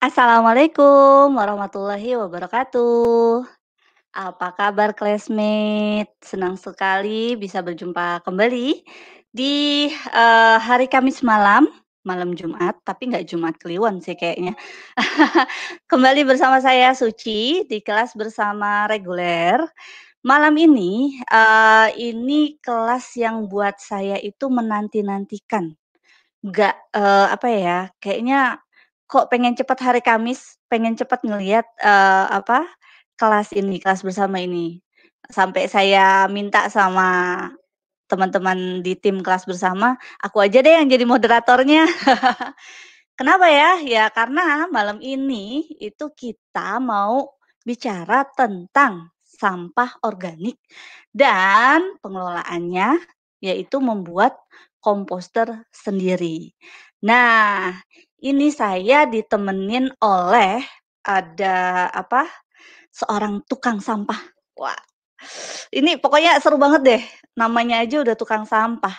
Assalamualaikum warahmatullahi wabarakatuh. Apa kabar classmate? Senang sekali bisa berjumpa kembali di, eee, hari Kamis malam, malam Jumat, tapi nggak Jumat Kliwon sih kayaknya. Kembali bersama saya Suci di kelas bersama reguler. Malam ini, eee, ini kelas yang buat saya itu menanti-nantikan. Nggak, eee, apa ya, kayaknya kok pengen cepet hari Kamis, pengen cepet ngelihat, eee, apa, kelas ini, kelas bersama ini. Sampai saya minta sama teman-teman di tim kelas bersama, aku aja deh yang jadi moderatornya. Kenapa ya? Ya karena malam ini itu kita mau bicara tentang sampah organik dan pengelolaannya, yaitu membuat komposter sendiri. Nah, ini saya ditemenin oleh ada apa, seorang tukang sampah. Wah, ini pokoknya seru banget deh, namanya aja udah tukang sampah.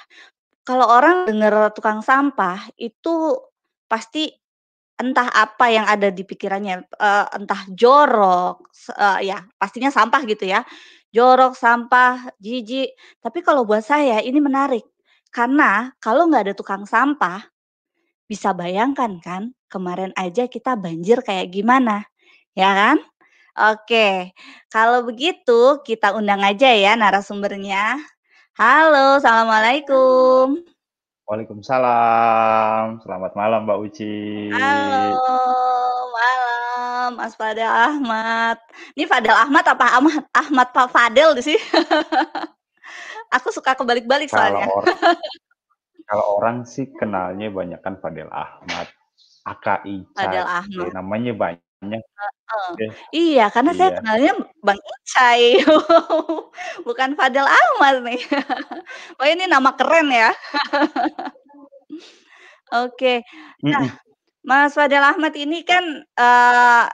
Kalau orang denger tukang sampah itu pasti entah apa yang ada di pikirannya, eee, entah jorok, eee, ya pastinya sampah gitu ya. Jorok, sampah, jijik. Tapi kalau buat saya ini menarik, karena kalau nggak ada tukang sampah, bisa bayangkan kan kemarin aja kita banjir kayak gimana, ya kan? Oke, kalau begitu kita undang aja ya narasumbernya. Halo, assalamualaikum. Waalaikumsalam. Selamat malam, Mbak Uci. Halo, malam Mas Fadel Ahmad. Ini Fadel Ahmad apa Ahmad Ahmad Pak Fadel sih? Aku suka kebalik-balik Kalau soalnya. or kalau orang sih kenalnya banyakan Fadel Ahmad, aka Fadel Ica, Ahmad. namanya banyak Heeh. deh. Iya, karena saya Iya. kenalnya Bang Icay, bukan Fadel Ahmad nih. Oh ini nama keren ya. Oke. Nah, Mhm. Mas Fadel Ahmad ini kan, eee,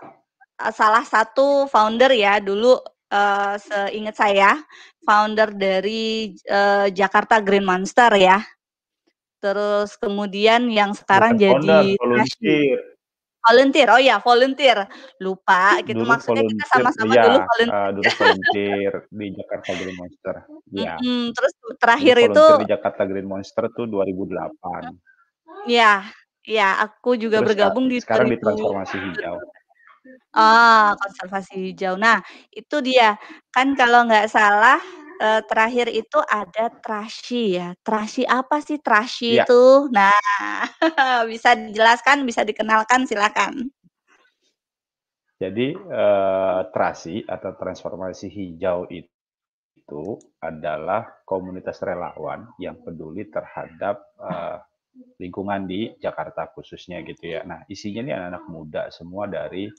salah satu founder ya dulu, eee, seingat saya, founder dari, eee, Jakarta Green Monster ya. Terus kemudian yang sekarang Bukan founder, jadi volunteer. Volunteer, oh ya volunteer. Lupa gitu, Dulu maksudnya kita sama-sama iya, dulu volunteer. dulu volunteer di Jakarta Green Monster, iya. Mhm, terus Dulu terakhir itu volunteer di Jakarta Green Monster tuh 2008. Iya iya, aku juga Terus, bergabung di sekarang di ribu Transformasi Hijau. ribu oh, konservasi hijau. Nah, itu dia, kan kalau nggak salah, eee, terakhir itu ada Trashy ya. Trashy apa sih Trashy Iya. itu? Nah, bisa dijelaskan, bisa dikenalkan, silakan. Jadi, eee, TRASI atau Transformasi Hijau itu adalah komunitas relawan yang peduli terhadap, eee, lingkungan di Jakarta khususnya gitu ya. Nah, isinya nih anak-anak muda semua dari,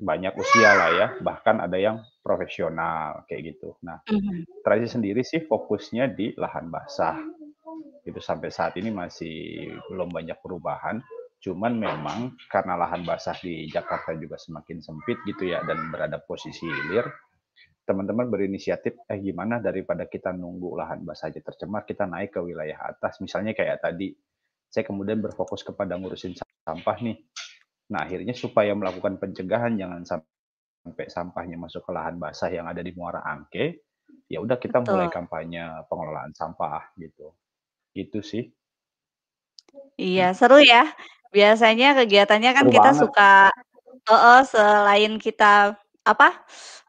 banyak usia lah ya, bahkan ada yang profesional kayak gitu. Nah, Mhm. TRASI sendiri sih fokusnya di lahan basah, gitu. Sampai saat ini masih belum banyak perubahan, cuman memang karena lahan basah di Jakarta juga semakin sempit gitu ya dan berada posisi hilir, teman-teman berinisiatif, "Eh, gimana daripada kita nunggu lahan basah aja tercemar, kita naik ke wilayah atas." Misalnya kayak tadi, saya kemudian berfokus kepada ngurusin sampah nih. Nah, akhirnya supaya melakukan pencegahan jangan sampai sampahnya masuk ke lahan basah yang ada di Muara Angke, ya udah kita mulai Betul. kampanye pengelolaan sampah gitu. Itu sih. Iya, seru ya. Biasanya kegiatannya kan Seru kita banget. suka heeh, selain kita apa,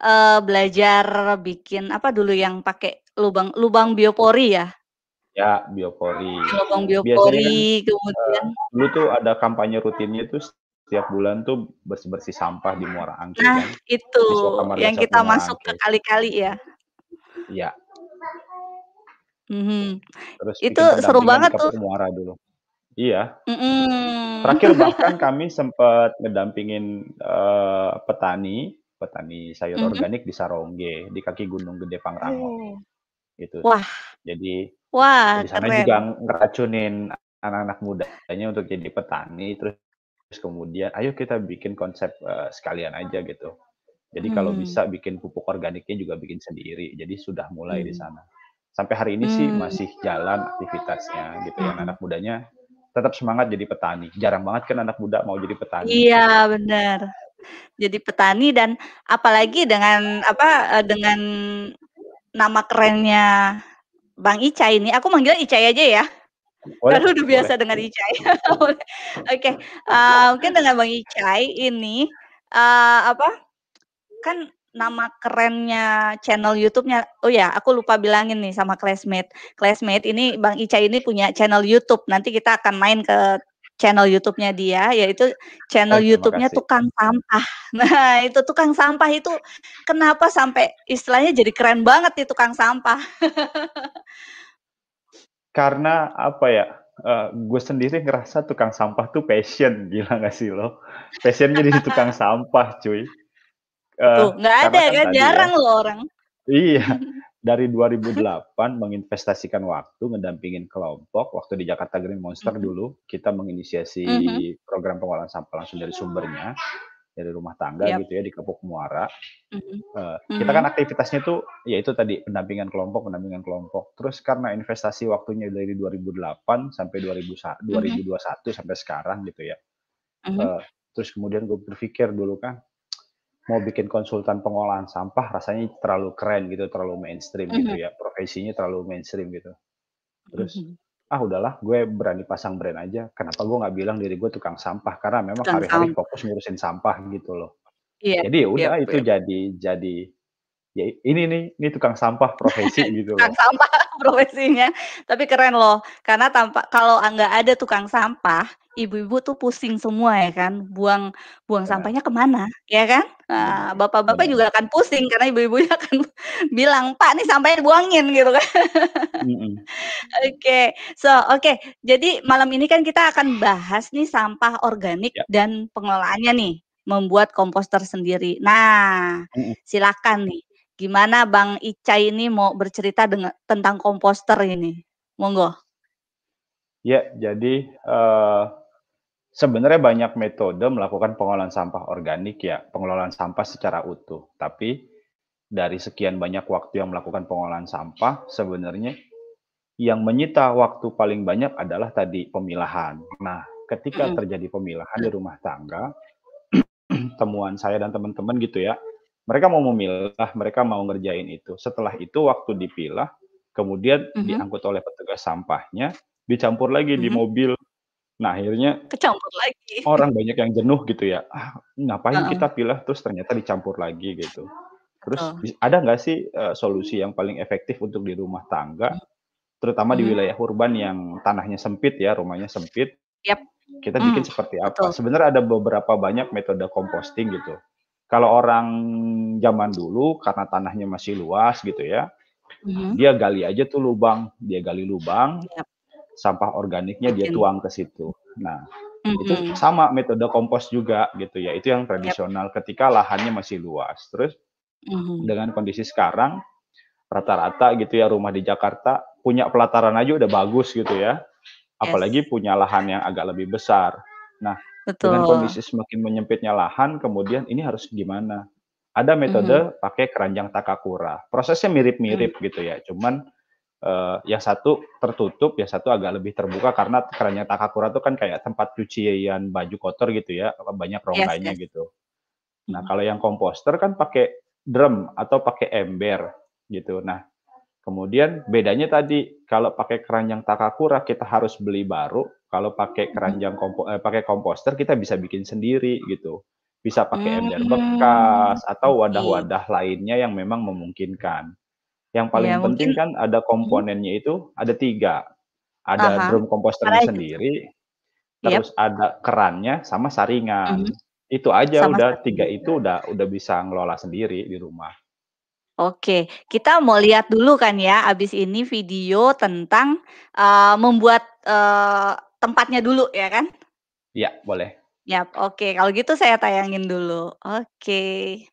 eee, belajar bikin apa dulu yang pakai lubang lubang biopori ya? Ya, biopori. Lubang Biasanya kan, biopori, eee, kemudian dulu tuh ada kampanye rutinnya tuh setiap bulan tuh bersih-bersih sampah di Muara Angke Nah, kan, itu yang kita masuk ke kali-kali ya? Iya. Mhm. Terus Itu seru banget tuh. Muara dulu. Iya. Mhm. Terakhir bahkan kami sempet ngedampingin, eee, petani, petani sayur Mhm. organik di Sarongge, di kaki Gunung Gede Pangrango, Oh. gitu. Wah. Jadi, Wah, di sana keren. juga ngeracunin anak-anak mudanya untuk jadi petani, terus kemudian, "Ayo kita bikin konsep, eee, sekalian aja," gitu. Jadi kalau Hmm. bisa bikin pupuk organiknya juga bikin sendiri, jadi sudah mulai di Mmm. sana. Sampai hari ini sih Mmm. masih jalan aktivitasnya gitu ya, Mhm. anak-anak mudanya tetap semangat jadi petani. Jarang banget kan anak muda mau jadi petani. Iya, benar. Jadi petani dan apalagi dengan apa, dengan nama kerennya Bang Icai ini, aku manggil Icai aja ya. Karena udah biasa boleh. dengan Icai. Oke, okay. uh, mungkin dengan Bang Icai ini, uh, apa, kan nama kerennya channel YouTube-nya oh ya, aku lupa bilangin nih sama classmate. Classmate ini Bang Ica ini punya channel YouTube. Nanti kita akan main ke channel YouTube-nya dia, yaitu channel oh, YouTube-nya Tukang Sampah. Nah, itu Tukang Sampah itu kenapa sampai istilahnya jadi keren banget nih Tukang Sampah? Karena apa ya, uh, gue sendiri ngerasa tukang sampah tuh passion, gila gak sih lo? Passion jadi tukang sampah cuy. Uh, nggak ada kan, kan ya. jarang ya, loh orang. Iya, dari 2008 menginvestasikan waktu ngedampingin kelompok waktu di Jakarta Green Monster mm -hmm. dulu kita menginisiasi mm -hmm. program pengolahan sampah langsung dari sumbernya dari rumah tangga yep. gitu ya di Kepuk Muara. Mm -hmm. uh, kita kan aktivitasnya tuh ya itu tadi pendampingan kelompok, pendampingan kelompok. Terus karena investasi waktunya dari 2008 sampai 2000, 2021 mm -hmm. sampai sekarang gitu ya. Mm -hmm. uh, terus kemudian gue berpikir dulu kan mau bikin konsultan pengolahan sampah rasanya terlalu keren gitu, terlalu mainstream mm -hmm. gitu mhm. ya, profesinya terlalu mainstream gitu. Terus mm -hmm. Ah udahlah, gue berani pasang brand aja. Kenapa gue nggak bilang diri gue tukang sampah? Karena memang hari-hari fokus ngurusin sampah gitu loh. Yeah, Jadi ya udah yeah, itu yeah. jadi jadi ya ini nih ini tukang sampah profesi gitu tukang sampah profesinya tapi keren loh karena tanpa kalau nggak ada tukang sampah ibu-ibu tuh pusing semua ya kan buang buang Benar. sampahnya ke mana ya kan nah, bapak-bapak juga akan pusing karena ibu-ibunya akan bilang pak nih sampahnya dibuangin gitu kan oke okay. so oke okay. jadi malam ini kan kita akan bahas nih sampah organik ya. dan pengelolaannya nih membuat komposter sendiri nah silakan nih Gimana Bang Ica ini mau bercerita dengan tentang komposter ini? Monggo. Ya, jadi uh, sebenarnya banyak metode melakukan pengolahan sampah organik ya, pengelolaan sampah secara utuh. Tapi dari sekian banyak waktu yang melakukan pengolahan sampah, sebenarnya yang menyita waktu paling banyak adalah tadi pemilahan. Nah, ketika terjadi pemilahan di rumah tangga, temuan saya dan teman-teman gitu ya, mereka mau memilah, mereka mau ngerjain itu. Setelah itu waktu dipilah, kemudian mm -hmm. diangkut oleh petugas sampahnya, dicampur lagi mm -hmm. di mhm. mobil. Nah, akhirnya kecampur lagi. Orang banyak yang jenuh gitu ya. Ah, ngapain uh -uh. kita pilah terus ternyata dicampur lagi gitu. Terus oh. ada nggak sih uh, solusi yang paling efektif untuk di rumah tangga, mm. terutama di mhm. wilayah urban yang tanahnya sempit ya, rumahnya sempit. Yep. Kita bikin mm. seperti apa? Sebenarnya ada beberapa banyak metode composting gitu. Kalau orang zaman dulu karena tanahnya masih luas gitu ya, mm-hmm. dia gali aja tuh lubang, dia gali lubang, yep. sampah organiknya dia tuang ke situ. Nah, mm-hmm. itu sama metode kompos juga gitu ya. Itu yang tradisional yep. ketika lahannya masih luas. Terus mm-hmm. dengan kondisi sekarang rata-rata gitu ya rumah di Jakarta punya pelataran aja udah bagus gitu ya. Apalagi yes. punya lahan yang agak lebih besar. Nah, Betul. Dengan kondisi semakin menyempitnya lahan, kemudian ini harus gimana? Ada metode mm -hmm. pakai keranjang takakura. Prosesnya mirip-mirip mm. gitu ya, cuman uh, yang satu tertutup, yang satu agak lebih terbuka karena keranjang takakura itu kan kayak tempat cucian baju kotor gitu ya, banyak rongganya yes, yes. gitu. Nah, kalau yang komposter kan pakai drum atau pakai ember gitu. Nah, kemudian bedanya tadi kalau pakai keranjang takakura kita harus beli baru, kalau pakai keranjang kompo eh, pakai komposter kita bisa bikin sendiri gitu. Bisa pakai ember hmm. bekas atau iya. wadah-wadah lainnya yang memang memungkinkan. Yang paling ya, penting mungkin. kan ada hmm. komponennya itu ada tiga. Ada Aha. drum komposternya sendiri, terus yep. ada kerannya sama saringan. -hmm. Itu aja sama udah tiga itu udah udah bisa ngelola sendiri di rumah. Oke, kita mau lihat dulu kan ya, abis ini video tentang uh, membuat uh, tempatnya dulu ya kan? Iya, boleh. Yap, oke. Kalau gitu saya tayangin dulu. Oke.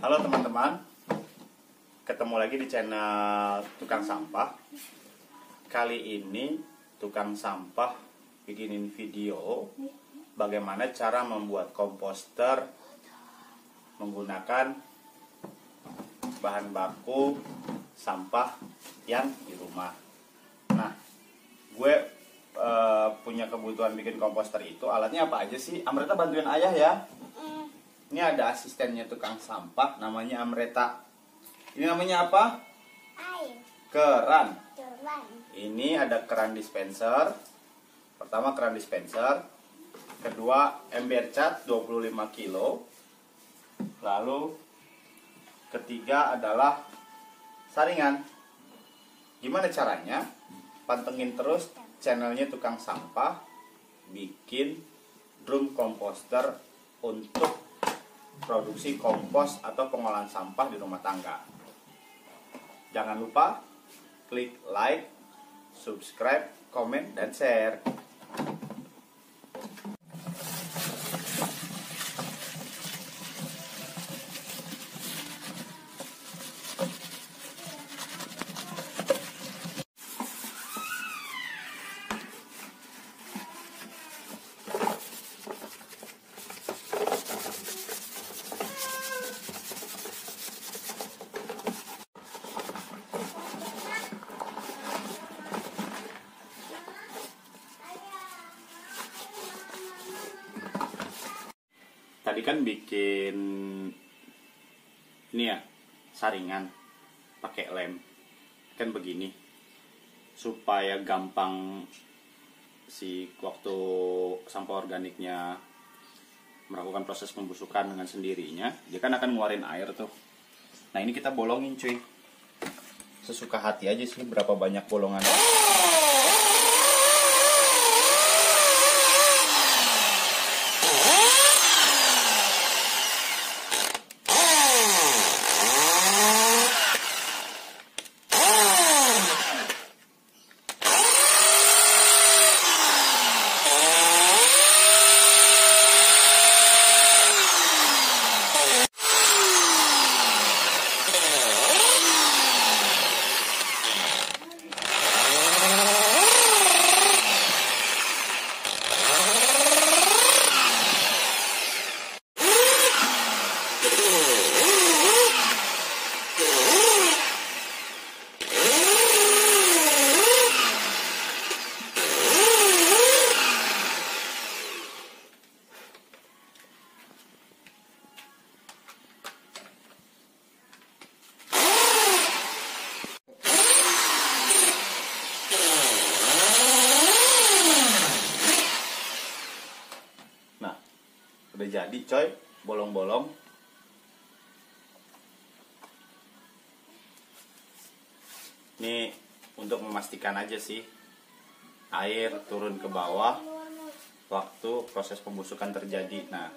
Halo teman-teman, ketemu lagi di channel Tukang Sampah. Kali ini Tukang Sampah bikinin video bagaimana cara membuat komposter menggunakan bahan baku sampah yang di rumah. Nah, gue uh, punya kebutuhan bikin komposter itu alatnya apa aja sih? Amreta bantuin ayah ya. Ini ada asistennya tukang sampah namanya Amreta. Ini namanya apa? Air. Keran. Keran. Ini ada keran dispenser. Pertama keran dispenser. Kedua ember cat 25 kilo. Lalu ketiga adalah saringan. Gimana caranya? Pantengin terus channelnya tukang sampah bikin drum komposter untuk produksi kompos atau pengolahan sampah di rumah tangga. Jangan lupa klik like, subscribe, komen, dan share. tadi kan bikin ini ya saringan pakai lem kan begini supaya gampang si waktu sampah organiknya melakukan proses pembusukan dengan sendirinya dia kan akan ngeluarin air tuh. Nah ini kita bolongin cuy. Sesuka hati aja sih berapa banyak bolongan Nah, coy, bolong-bolong. Ini untuk memastikan aja sih air turun ke bawah waktu proses pembusukan terjadi. Nah,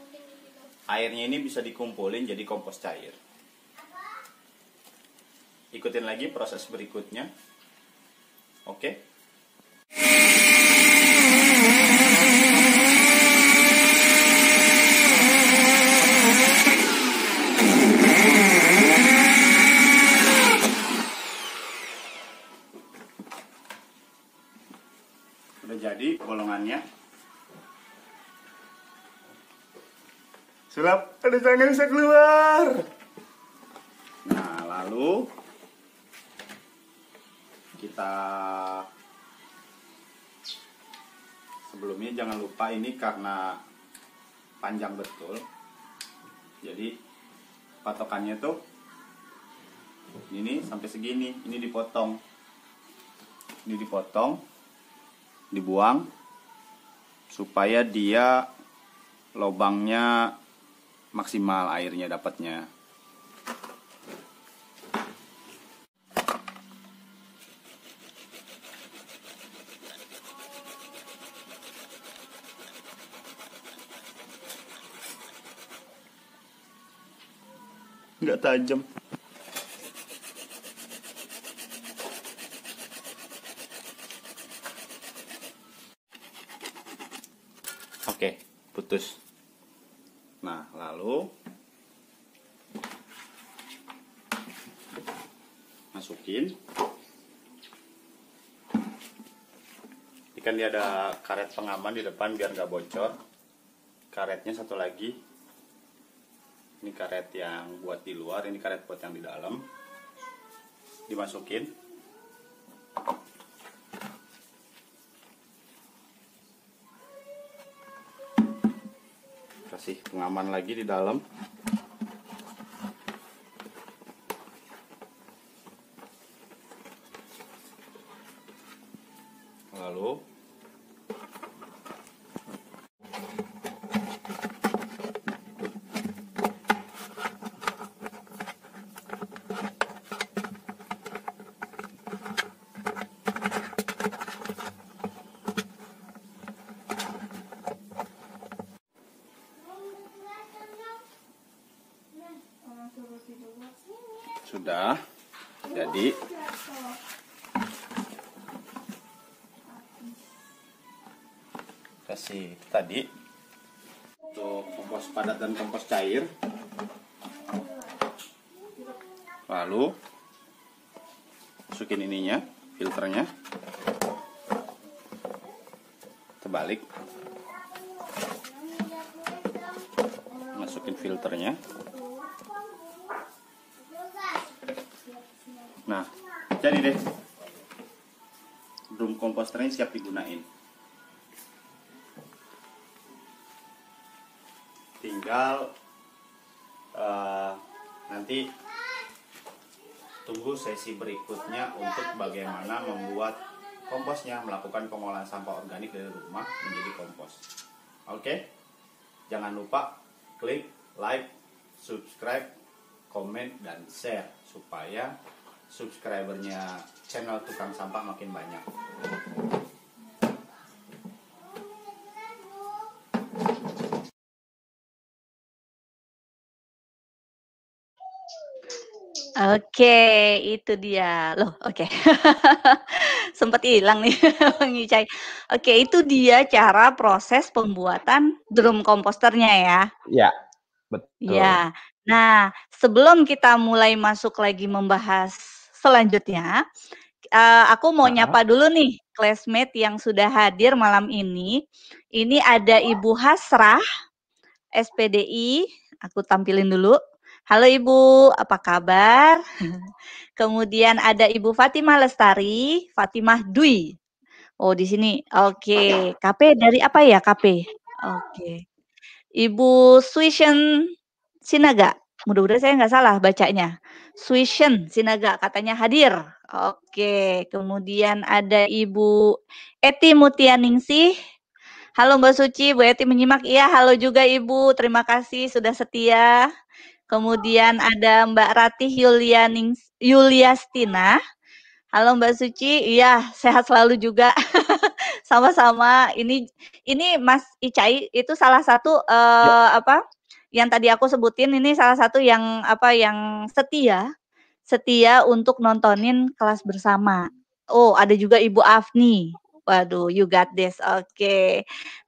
airnya ini bisa dikumpulin jadi kompos cair. Ikutin lagi proses berikutnya. Oke. Udah Jangan bisa keluar. Nah, lalu kita sebelumnya jangan lupa ini karena panjang betul. Jadi patokannya tuh ini sampai segini, ini dipotong. Ini dipotong, dibuang supaya dia lobangnya maksimal airnya dapatnya. Nggak tajam. Oke, putus. Nah, lalu dia ada karet pengaman di depan biar nggak bocor. Karetnya satu lagi. Ini karet yang buat di luar ini karet buat yang di dalam. Dimasukin. Kasih pengaman lagi di dalam lalu sudah jadi kasih tadi. Untuk kompos padat dan kompos cair. Lalu masukin ininya filternya. Terbalik. Masukin filternya. Nah jadi deh. Drum komposternya siap digunain tinggal uh, nanti tunggu sesi berikutnya untuk bagaimana membuat komposnya melakukan pengolahan sampah organik dari rumah menjadi kompos. Oke? Jangan lupa klik like subscribe komen dan share supaya subscribernya channel tukang sampah makin banyak Oke, itu dia. Loh, oke. Sempat hilang nih Bang Icai. Oke, itu dia cara proses pembuatan drum komposternya ya? Iya, betul. Iya. Nah, sebelum kita mulai masuk lagi membahas selanjutnya, uh, aku mau nyapa dulu nih classmate yang sudah hadir malam ini. Ini ada Ibu Hasrah, SPDI, aku tampilin dulu. Halo Ibu, apa kabar? Kemudian ada Ibu Fatimah Lestari, Fatimah Dwi. Oh, di sini. Oke, KP dari apa ya KP? Oke. Ibu Suishen Sinaga. Mudah-mudahan saya nggak salah bacanya. Suishen Sinaga katanya hadir. Oke, kemudian ada Ibu Eti Mutianingsih. Halo Mbak Suci, Bu Eti menyimak. Iya, halo juga Ibu. Terima kasih sudah setia. Kemudian ada Mbak Ratih Yulianings Yuliastina. Halo Mbak Suci, iya sehat selalu juga. Sama-sama. ini ini Mas Icai itu salah satu uh, ya. apa? Yang tadi aku sebutin ini salah satu yang apa yang setia setia untuk nontonin kelas bersama. Oh, ada juga Ibu Afni. Waduh, you got this. Oke. Okay.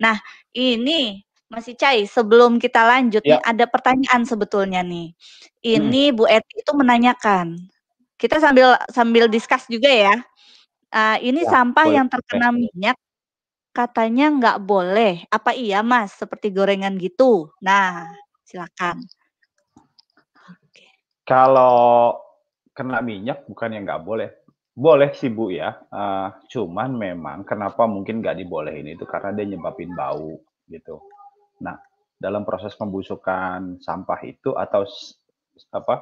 Nah, ini masih Cai, sebelum kita lanjut ya. nih ada pertanyaan sebetulnya nih. Ini hmm. Bu Eti itu menanyakan. Kita sambil sambil diskus juga ya. Uh, ini ya, sampah boleh. yang terkena minyak katanya nggak boleh. Apa iya Mas? Seperti gorengan gitu. Nah, silakan. Kalau kena minyak bukan yang nggak boleh. Boleh sih Bu ya. Uh, cuman memang kenapa mungkin nggak dibolehin itu karena dia nyebabin bau gitu. Nah, dalam proses pembusukan sampah itu atau apa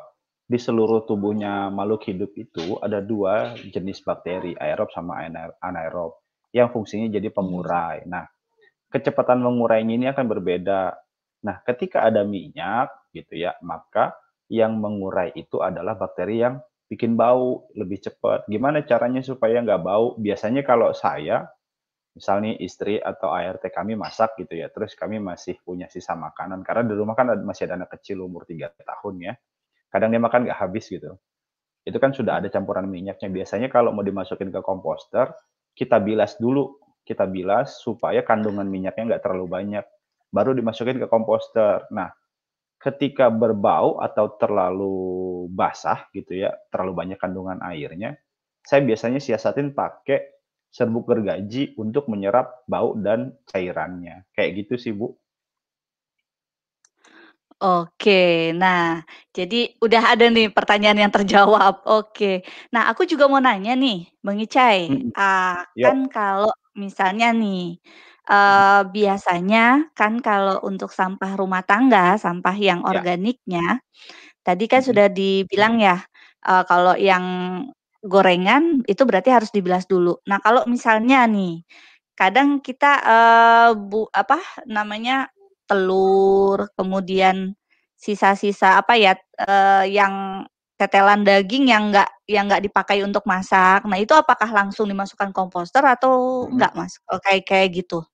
di seluruh tubuhnya makhluk hidup itu ada dua jenis bakteri, aerob sama anaerob, yang fungsinya jadi pengurai. Nah, kecepatan mengurainya ini akan berbeda. Nah, ketika ada minyak gitu ya, maka yang mengurai itu adalah bakteri yang bikin bau lebih cepat. Gimana caranya supaya nggak bau? Biasanya kalau saya misalnya istri atau ART kami masak gitu ya, terus kami masih punya sisa makanan, karena di rumah kan masih ada anak kecil umur 3 tahun ya, kadang dia makan nggak habis gitu. Itu kan sudah ada campuran minyaknya. Biasanya kalau mau dimasukin ke komposter, kita bilas dulu, kita bilas supaya kandungan minyaknya nggak terlalu banyak, baru dimasukin ke komposter. Nah, ketika berbau atau terlalu basah gitu ya, terlalu banyak kandungan airnya, saya biasanya siasatin pakai serbuk gergaji untuk menyerap bau dan cairannya. Kayak gitu sih, Bu. Oke. Nah, jadi udah ada nih pertanyaan yang terjawab. Oke. Nah, aku juga mau nanya nih, Bang Mhm. ah, Iya. kan kalau misalnya nih, eee, biasanya kan kalau untuk sampah rumah tangga, sampah yang Ya. organiknya, tadi kan Mhm. sudah dibilang ya, eee, kalau yang gorengan itu berarti harus dibilas dulu. Nah, kalau misalnya nih, kadang kita, eee, bu apa namanya, telur, kemudian sisa-sisa apa ya, eee, yang tetelan daging yang nggak yang nggak dipakai untuk masak. Nah, itu apakah langsung dimasukkan komposter atau enggak, Mas? Kalau kayak kayak gitu?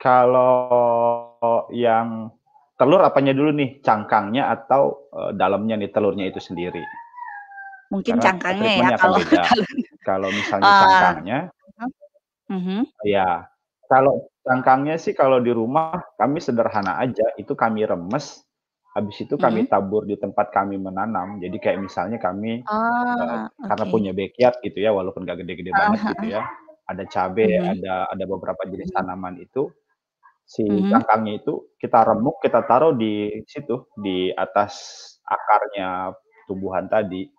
Kalau yang telur apanya dulu nih? Cangkangnya atau, eee, dalamnya nih, telurnya itu sendiri? Mungkin Karena, cangkangnya ya kalau beda. Kalau misalnya Oh. cangkangnya Mhm. Iya. Kalau cangkangnya sih kalau di rumah kami sederhana aja, itu kami remes, habis itu kami Mhm. tabur di tempat kami menanam. Jadi kayak misalnya kami, eee, Oh, karena oke. punya backyard gitu ya, walaupun nggak gede-gede Heeh banget gitu ya, ada cabe, Mhm. ada ada beberapa jenis Mhm. tanaman itu, si Mhm. cangkangnya itu kita remuk, kita taruh di situ, di atas akarnya tumbuhan tadi,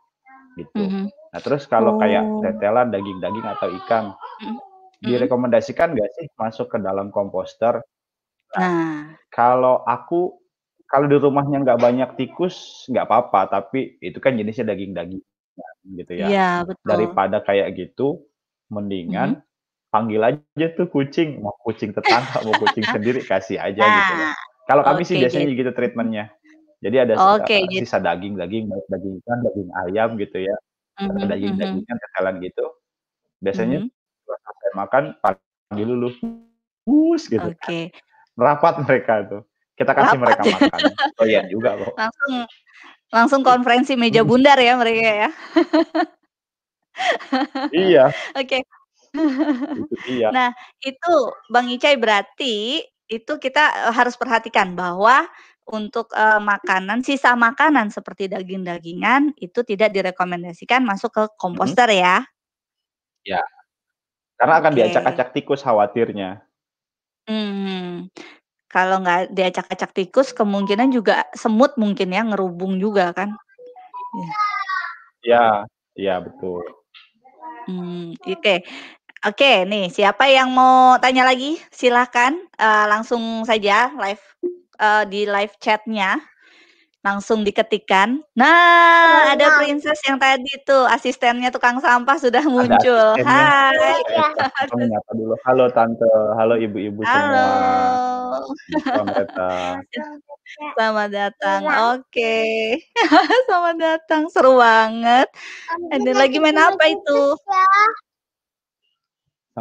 gitu. Mhm. Nah, terus kalau kayak Oh. tetelan, daging-daging atau ikan, Mhm. Mhm. direkomendasikan nggak sih masuk ke dalam komposter? Nah, Nah. kalau aku kalau di rumahnya nggak banyak tikus, nggak apa-apa, tapi itu kan jenisnya daging-dagingan gitu ya. Iya, betul. Daripada kayak gitu, mendingan panggil aja tuh kucing, mau kucing tetangga, mau kucing sendiri, kasih aja gitu loh. Nah, Kalau kami sih oke biasanya gitu mhm. treatment-nya. Jadi ada sisa Oke, jad sisa daging-daging, baik daging ikan, daging ayam gitu ya, atau Mhm mhm. daging-dagingan, tetelan gitu, biasanya Mhm. selesai makan panggil dulu, gitu kan. Oke. Merapat mereka tuh, kita kasih Rapat mereka ya? makan. Doyan juga kok. Langsung langsung Iya. konferensi meja Mhm. bundar ya mereka ya? Iya. Oke. Itu dia. Nah, itu Bang Icay berarti itu kita, eee, harus perhatikan bahwa untuk, eee, makanan sisa makanan seperti daging-dagingan itu tidak direkomendasikan masuk ke komposter ya? Ya. Karena akan Oke. diacak-acak tikus khawatirnya. Mmm. Kalau nggak diacak-acak tikus kemungkinan juga semut mungkin ya, ngerubung juga kan? Iya. Iya. Iya, betul. Mmm, oke. Oke, nih siapa yang mau tanya lagi? Silahkan, eee, langsung saja live eee, di live chat-nya, langsung diketikkan. Nah, ada Princess yang tadi tuh, asistennya tukang sampah sudah muncul. Hai. Nyapa dulu. Halo Tante, halo ibu-ibu semua. Halo. Selamat datang. Selamat datang, oke. Selamat datang, seru banget. Ini lagi main apa itu?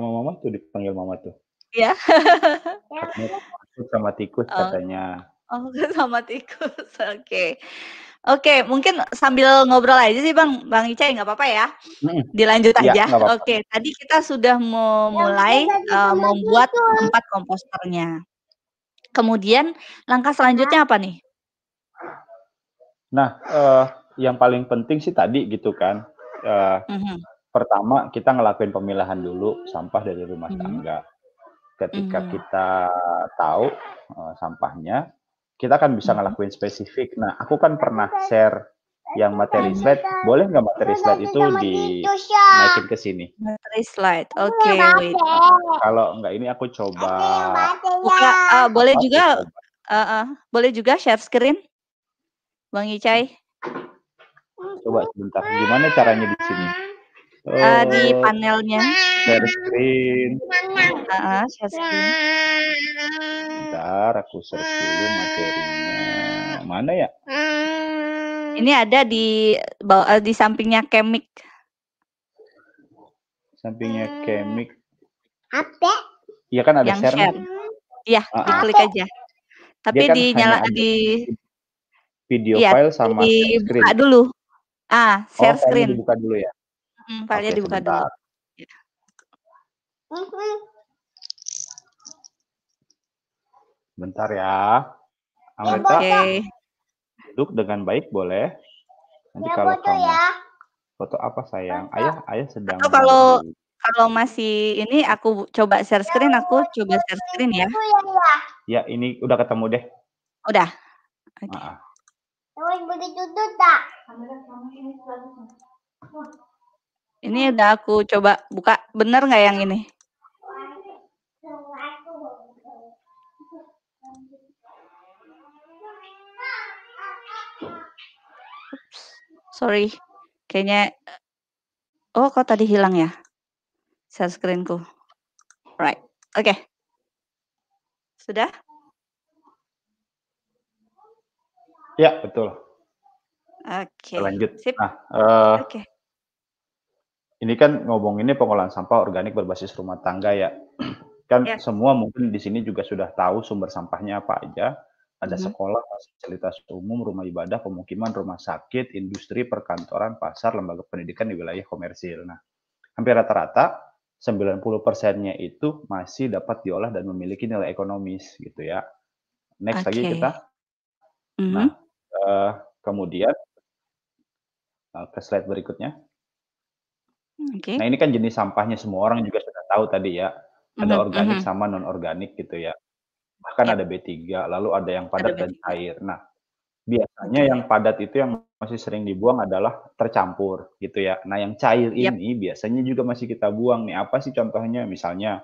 Sama mama tuh, dipanggil mama tuh. Iya. Takut sama tikus Oh. katanya. Oh, sama tikus, oke. Oke, mungkin sambil ngobrol aja sih Bang, Bang Icay nggak apa-apa ya? Dilanjut Iya, aja? apa-apa. Oke, tadi kita sudah memulai, eee, membuat tempat komposternya. Kemudian langkah selanjutnya apa nih? Nah, eee, yang paling penting sih tadi gitu kan, eee, Mhm. Pertama kita ngelakuin pemilahan dulu sampah dari rumah Mhm. tangga. Ketika Mhm. kita tahu, eee, sampahnya, kita kan bisa Mhm. ngelakuin spesifik. Nah, aku kan pernah share yang materi slide, boleh nggak materi slide itu dinaikin ke sini? Materi slide, oke, wait. Kalau enggak ini aku coba Buka eee, boleh aku juga coba. heeh, boleh juga share screen? Bang Icay? Coba sebentar, gimana caranya di sini? Eee, di Oh, panelnya. share screen. Heeh, share screen. Bentar, aku search dulu materinya. Mana ya? Ini ada di baw eee, di sampingnya Camic. Sampingnya Camic. Iya kan ada Yang share share. Iya, Heeh. diklik aja. Tapi Dia kan dinyala di video iya, file sama share screen. dibuka dulu. Ah, Oh, share filenya screen. dibuka dulu ya? Mhm, filenya Oke, dibuka dulu. sebentar. Iya. Bentar ya. Amrita, Oke. duduk dengan baik boleh. Nanti kalau kamu Foto apa sayang? Ayah ayah sedang Atau kalau kalau masih ini aku coba share screen, aku coba share screen ya. Ya, ini udah ketemu deh. Udah? Oke. Heeh. Ini udah aku coba buka, bener nggak yang ini? Ups, sorry. Kayaknya oh kok tadi hilang ya? Share screen-ku. Right, oke. Sudah? Ya, betul. Oke, Lanjut. sip. Nah, eee Oke. Ini kan ngomonginnya pengolahan sampah organik berbasis rumah tangga ya. Kan Ya. semua mungkin di sini juga sudah tahu sumber sampahnya apa aja. Ada Mhm. sekolah, fasilitas umum, rumah ibadah, pemukiman, rumah sakit, industri, perkantoran, pasar, lembaga pendidikan di wilayah komersil. Nah, hampir rata-rata 90%-nya itu masih dapat diolah dan memiliki nilai ekonomis gitu ya. Next lagi Oke. kita. Mhm. Nah, eee, kemudian eee, ke slide berikutnya. Oke. Nah, ini kan jenis sampahnya semua orang juga sudah tahu tadi ya. Ada Mhm organik mhm. sama non organik gitu ya. Bahkan Yap. ada B3, lalu ada yang Ada padat dan B3. cair. Nah, biasanya Oke. yang padat itu yang masih sering dibuang adalah tercampur gitu ya. Nah, yang cair Yap. ini biasanya juga masih kita buang nih. Apa sih contohnya? Misalnya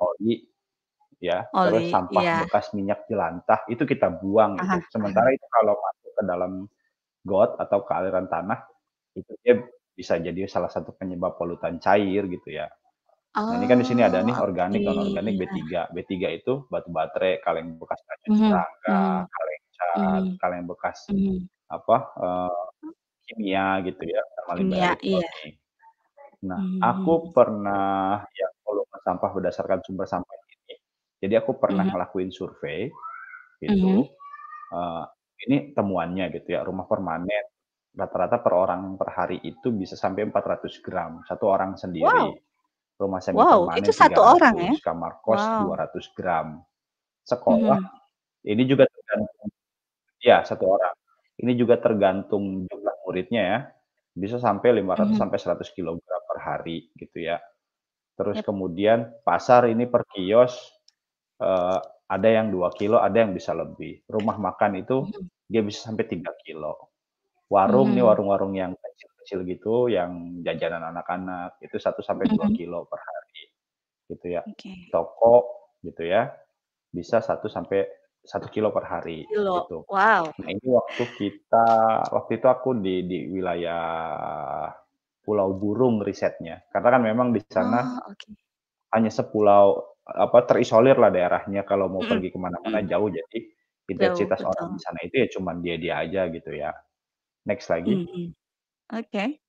oli ya, terus Oli, sampah iya. bekas minyak jelantah itu kita buang gitu. Sementara itu kalau masuk ke dalam got atau ke aliran tanah, itu dia bisa jadi salah satu penyebab polutan cair gitu ya. Nah, ini kan di sini ada Oh, nih organik, non organik, iya. B3. B3 itu batu baterai, kaleng bekas kaca Mhm serangga, mhm. kaleng cat, Mhm. kaleng bekas Mhm. apa, eee, kimia gitu ya, sama limbah iya. Nah, Mhm aku mhm. pernah yang volume sampah berdasarkan sumber sampah ini, jadi aku pernah Mhm. ngelakuin survei gitu, Mhm. eee, ini temuannya gitu ya, rumah permanen rata-rata per orang per hari itu bisa sampai 400 gram, 1 orang sendiri. Wow. Rumah semi Wow, itu permanen 1 orang ya? 300, kamar kos Wow. 200 gram. Sekolah Mhm. ini juga tergantung iya, 1 orang. Ini juga tergantung jumlah muridnya ya, bisa sampai 500 Mhm. sampai 100 kilogram per hari gitu ya. Terus Yap. kemudian pasar ini per kios, eee, ada yang 2 kilo, ada yang bisa lebih. Rumah makan itu Mhm. dia bisa sampai 3 kilo. Warung nih, Mhm. warung-warung yang kecil-kecil gitu, yang jajanan anak-anak, itu 1 sampai 2 Mhm. kilo per hari, gitu ya. Oke. Toko gitu ya, bisa 1 sampai 1 kilo per hari, Kilo, gitu. wow. Nah, ini waktu kita waktu itu aku di di wilayah Pulau Burung risetnya, karena kan memang di sana Oh, oke. hanya sepulau, apa, terisolir lah daerahnya, kalau mau Mhm pergi ke mana-mana mhm. jauh, jadi Jauh, intensitas orang di sana itu ya cuman dia-dia aja gitu ya. Next lagi. Mhm. Oke.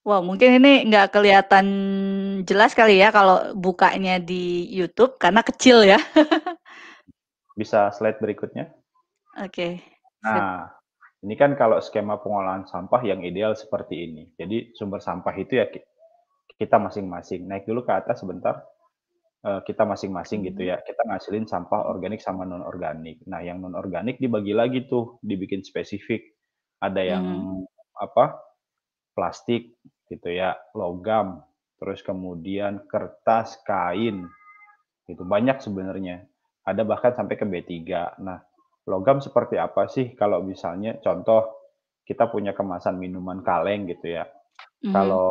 Wow, mungkin ini nggak kelihatan jelas kali ya kalau bukanya di YouTube karena kecil ya. Bisa slide berikutnya. Oke, sip. Nah, ini kan kalau skema pengolahan sampah yang ideal seperti ini. Jadi sumber sampah itu ya ki kita masing-masing. Naik dulu ke atas sebentar. Eee, kita masing-masing gitu Oke. ya, kita ngasilin sampah organik sama non organik. Nah, yang non organik dibagi lagi tuh, dibikin spesifik. Ada yang Mhm. apa, plastik gitu ya, logam, terus kemudian kertas, kain, gitu. Banyak sebenarnya. Ada bahkan sampai ke B3. Nah, logam seperti apa sih? Kalau misalnya contoh, kita punya kemasan minuman kaleng gitu ya, Mhm. kalau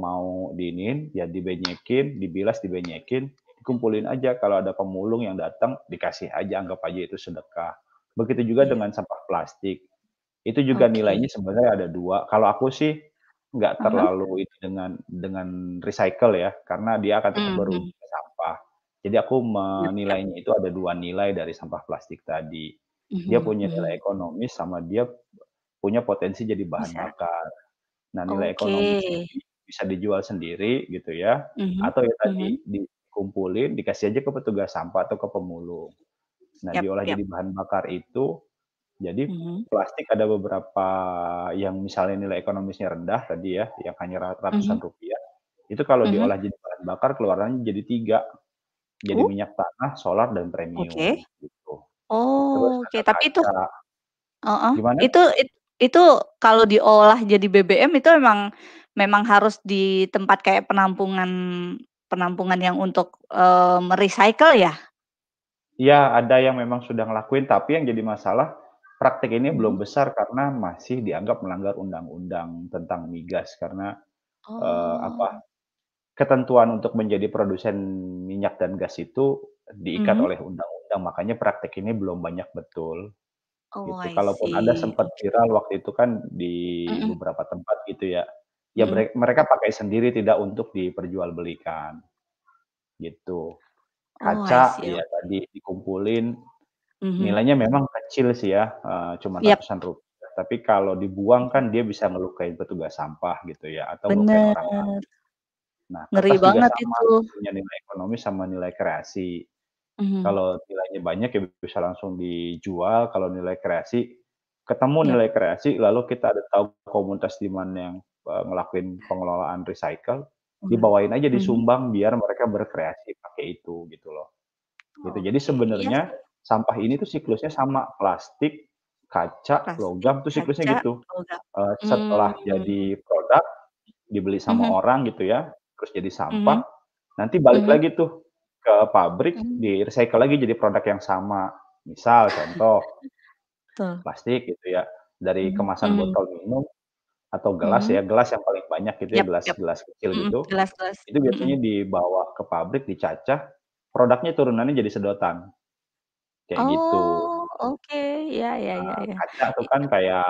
mau diiniin, ya dibenyekin, dibilas, dibenyekin, dikumpulin aja. Kalau ada pemulung yang datang, dikasih aja, anggap aja itu sedekah. Begitu juga Iya. dengan sampah plastik. Itu juga Oke. nilainya sebenarnya ada 2. Kalau aku sih nggak terlalu itu dengan dengan recycle ya, karena dia akan tetap berujung Mhm. ke sampah. Jadi aku Yap menilainya itu ada 2 nilai dari sampah plastik tadi. Dia Mhm punya nilai ekonomis sama dia punya potensi jadi bahan Bisa. bakar. Nah, nilai Oke. ekonomis ini bisa dijual sendiri gitu ya, Mhm atau ya tadi, mhm. Dikumpulin, dikasih aja ke petugas sampah atau ke pemulung. Nah, Yap diolah yap. jadi bahan bakar itu, jadi Mhm. plastik ada beberapa yang misalnya nilai ekonomisnya rendah tadi ya, yang hanya ra ratusan Mhm. rupiah, itu kalau Mhm. diolah jadi bahan bakar keluarannya jadi 3, jadi Uh. minyak tanah, solar, dan Oke. premium gitu. Terus Oke, ada tapi itu heeh, gimana? itu it Itu kalau diolah jadi BBM itu memang memang harus di tempat kayak penampungan penampungan yang untuk, eee, me-recycle ya? Iya, ada yang memang sudah ngelakuin, tapi yang jadi masalah, praktik ini belum besar karena masih dianggap melanggar undang-undang tentang migas. Karena, eee, Oh. apa, ketentuan untuk menjadi produsen minyak dan gas itu diikat Mhm. oleh undang-undang, makanya praktik ini belum banyak betul, Oh, gitu. Kalaupun ada sempat viral waktu itu kan di Mhm. beberapa tempat gitu ya, ya mere mereka pakai sendiri tidak untuk diperjualbelikan, gitu. Oh, Kaca, see, ya tadi dikumpulin, Mhm. nilainya memang kecil sih ya, eee, cuman Yap. ratusan rupiah, tapi kalau dibuang kan dia bisa ngelukain petugas sampah gitu ya, atau Bener. orang lain. Nah, Ngeri banget sama, itu. punya nilai ekonomis sama nilai kreasi. Mhm. Kalau nilainya banyak ya bisa langsung dijual, kalau nilai kreasi ketemu Yap. nilai kreasi, lalu kita ada tahu komunitas di mana yang, eee, ngelakuin pengelolaan recycle, dibawain aja mhm. disumbang biar mereka berkreasi pakai itu, gitu loh. Gitu, jadi Oke, iya sebenarnya sih. sampah ini tuh siklusnya sama, plastik, kaca, Plastik, logam tuh siklusnya kaca, gitu. logam. Eee, setelah Mmm. jadi produk, dibeli sama Mhm. orang gitu ya, terus jadi sampah, Mhm. nanti balik Mhm. lagi tuh ke pabrik, Mhm. di-recycle lagi jadi produk yang sama. Misal contoh plastik gitu ya, dari Mhm kemasan mhm. botol minum atau gelas Mhm. ya, gelas yang paling banyak gitu ya, Yap yap. gelas-gelas kecil Mhm, gitu, gelas gelas, itu biasanya mhm. dibawa ke pabrik, dicacah, produknya turunannya jadi sedotan. Kayak gitu. Oh, oke, ya ya ya Eee, ya. kaca tuh kan I kayak,